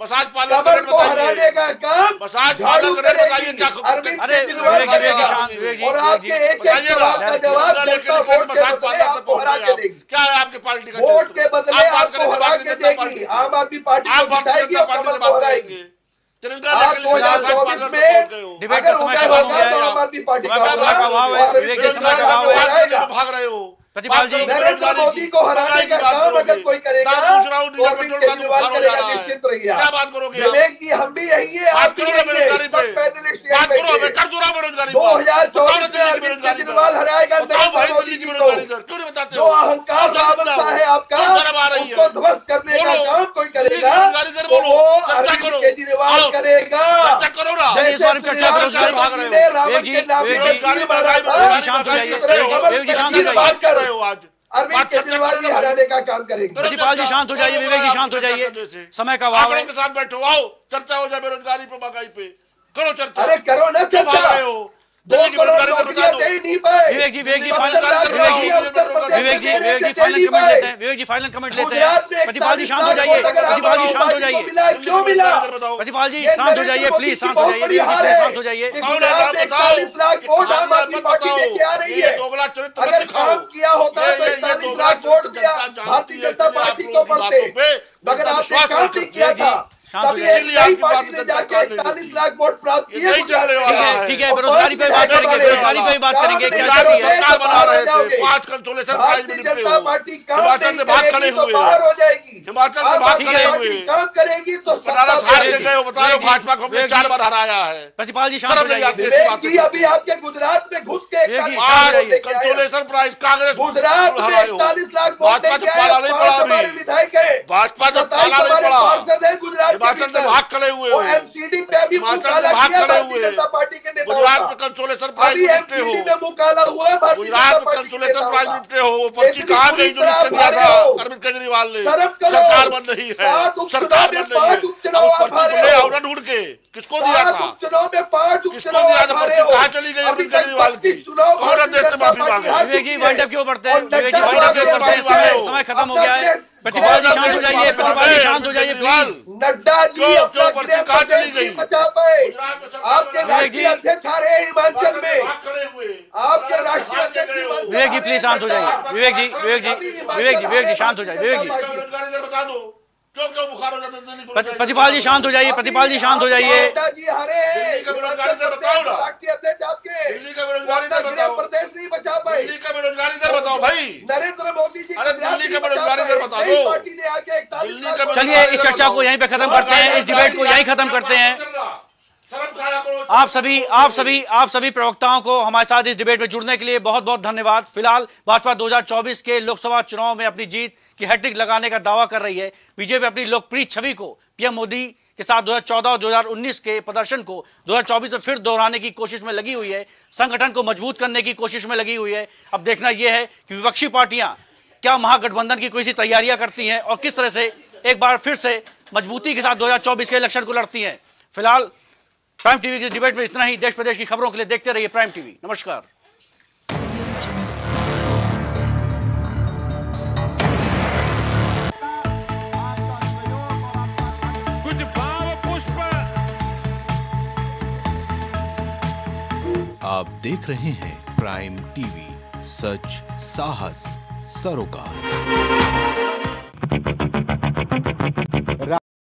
मसाज पार्लर का रेट बताइए। मसाज पार्लर का रेट बताइए क्या अरे और आपके एक एक जवाब मसाज पार्लर तक क्या है आपके पार्टी का वोट के बदले आप बात करेंगे भारतीय तो जनता पार्टी आम आदमी पार्टी आप भारतीय जनता पार्टी से बात करेंगे? का समय खत्म हो गया है। पार्टी का तो भाग रहे हो। प्रतिपाल जी मोदी को हराने का काम अगर कोई करेगा? केजरीवाल करेगा निश्चित रहिए क्या बात करोगे विवेक जी हम भी यही है करो ना बेरोजगारी बात कर बेरोजगारी दो हज़ार चौदह अरविंद केजरीवाल हराएगा भाई मोदी की बेरोजगारी सर अहंकार है। आपका उसको ध्वस्त करने का काम कोई करेगा तो केजरीवाल करेगा। चर्चा करो शांत हो। जाइए। रहे हो आज? अरविंद केजरीवाल का काम करेंगे। जी शांत हो जाइए विवेक जी शांत हो जाइए। समय का अभाव के साथ बैठो आओ। चर्चा हो जाए बेरोजगारी पे महँगाई पे। करो चर्चा। अरे करो ना चर्चा। विवेक जी विवेक जी विवेक जी विवेक जी फाइनल कमेंट लेते हैं। विवेक जी फाइनल कमेंट लेते हैं। प्रतिपाल जी शांत हो जाइए। प्रतिपाल जी शांत हो जाइए। प्रतिपाल जी शांत हो जाइए प्लीज़ शांत हो जाइए। शांत हो जाइए। भारतीय जनता पार्टी को बेरोजगारी बात करेंगे बेरोजगारी बात करेंगे सरकार बना रहे थे पाँच कंसोलेशन प्राइज हिमाचल से खड़े हुए। हिमाचल से खड़े हुए। भाजपा को चार बार हराया है। प्रतिपाल जी शर्म नहीं आती। ऐसी बात अभी आपके गुजरात में घुस के कंसोलेशन प्राइज कांग्रेस गुजरात में लाख भाजपा से पाला नहीं पड़ा अभी भाजपा से पाला नहीं पड़ा गुजरात हिमाचल से भाग खड़े हुए हो। हिमाचल से भाग खड़े हुए गुजरात में कंसोलेशन प्राइज निपटे हो। गुजरात में कंसोलेशन प्राइज निपटे हो। वो पर्ची कहा गई जो निपट दिया था अरविंद केजरीवाल ने। सरकार बन रही है। सरकार बन रही है। उस पर्ची को ले आओ ना ढूंढ के किसको दिया था? किसको दिया था? पर्ची कहाँ चली गई अरविंद केजरीवाल की? कौन अध्यक्ष से माफ़ी मांगे? विवेक जी वाइंड अप क्यों बढ़ते हैं। विवेक जी वाइंड अप से माफ़ी मांगे। समय खत्म हो गया है। नड्डा जी आपके राष्ट्रीय अध्यक्ष आ रहे हैं हिमाचल में। आपके राष्ट्रीय अध्यक्ष विवेक जी प्लीज़ शांत हो जाइए। विवेक जी विवेक जी विवेक जी विवेक जी शांत हो जाइए। विवेक जी। बता दो क्यों क्यों बुखार हो जाता है दिल्ली प्रतिपाल जी शांत हो जाइए प्रतिपाल जी शांत हो जाइए। दिल्ली का बेरोजगारी से बताओ ना। दिल्ली का बेरोजगारी से बताओ। प्रदेश नहीं बचा पाए। दिल्ली का बेरोजगारी दर बताओ भाई। नरेंद्र मोदी जी अरे दिल्ली का बेरोजगारी दर पाए। बता दो। पार्टी ने आके इकतालीस दिल्ली का चलिए इस चर्चा को यहीं पे खत्म करते हैं इस डिबेट को यहीं खत्म करते हैं। आप सभी आप सभी आप सभी प्रवक्ताओं को हमारे साथ इस डिबेट में जुड़ने के लिए बहुत बहुत धन्यवाद। फ़िलहाल, भाजपा 2024 के लोकसभा चुनाव में अपनी जीत की हैट्रिक लगाने का दावा कर रही है। बीजेपी अपनी लोकप्रिय छवि को पीएम मोदी के साथ 2014 और 2019 के प्रदर्शन को 2024 में फिर दोहराने की कोशिश में लगी हुई है। संगठन को मज़बूत करने की कोशिश में लगी हुई है। अब देखना यह है कि विपक्षी पार्टियाँ क्या महागठबंधन की कोई सी तैयारियाँ करती हैं और किस तरह से एक बार फिर से मजबूती के साथ 2024 के इलेक्शन को लड़ती हैं। फ़िलहाल प्राइम टीवी के डिबेट में इतना ही देश प्रदेश की खबरों के लिए देखते रहिए प्राइम टीवी नमस्कार। कुछ भाव पुष्प। आप देख रहे हैं प्राइम टीवी सच साहस सरोकार।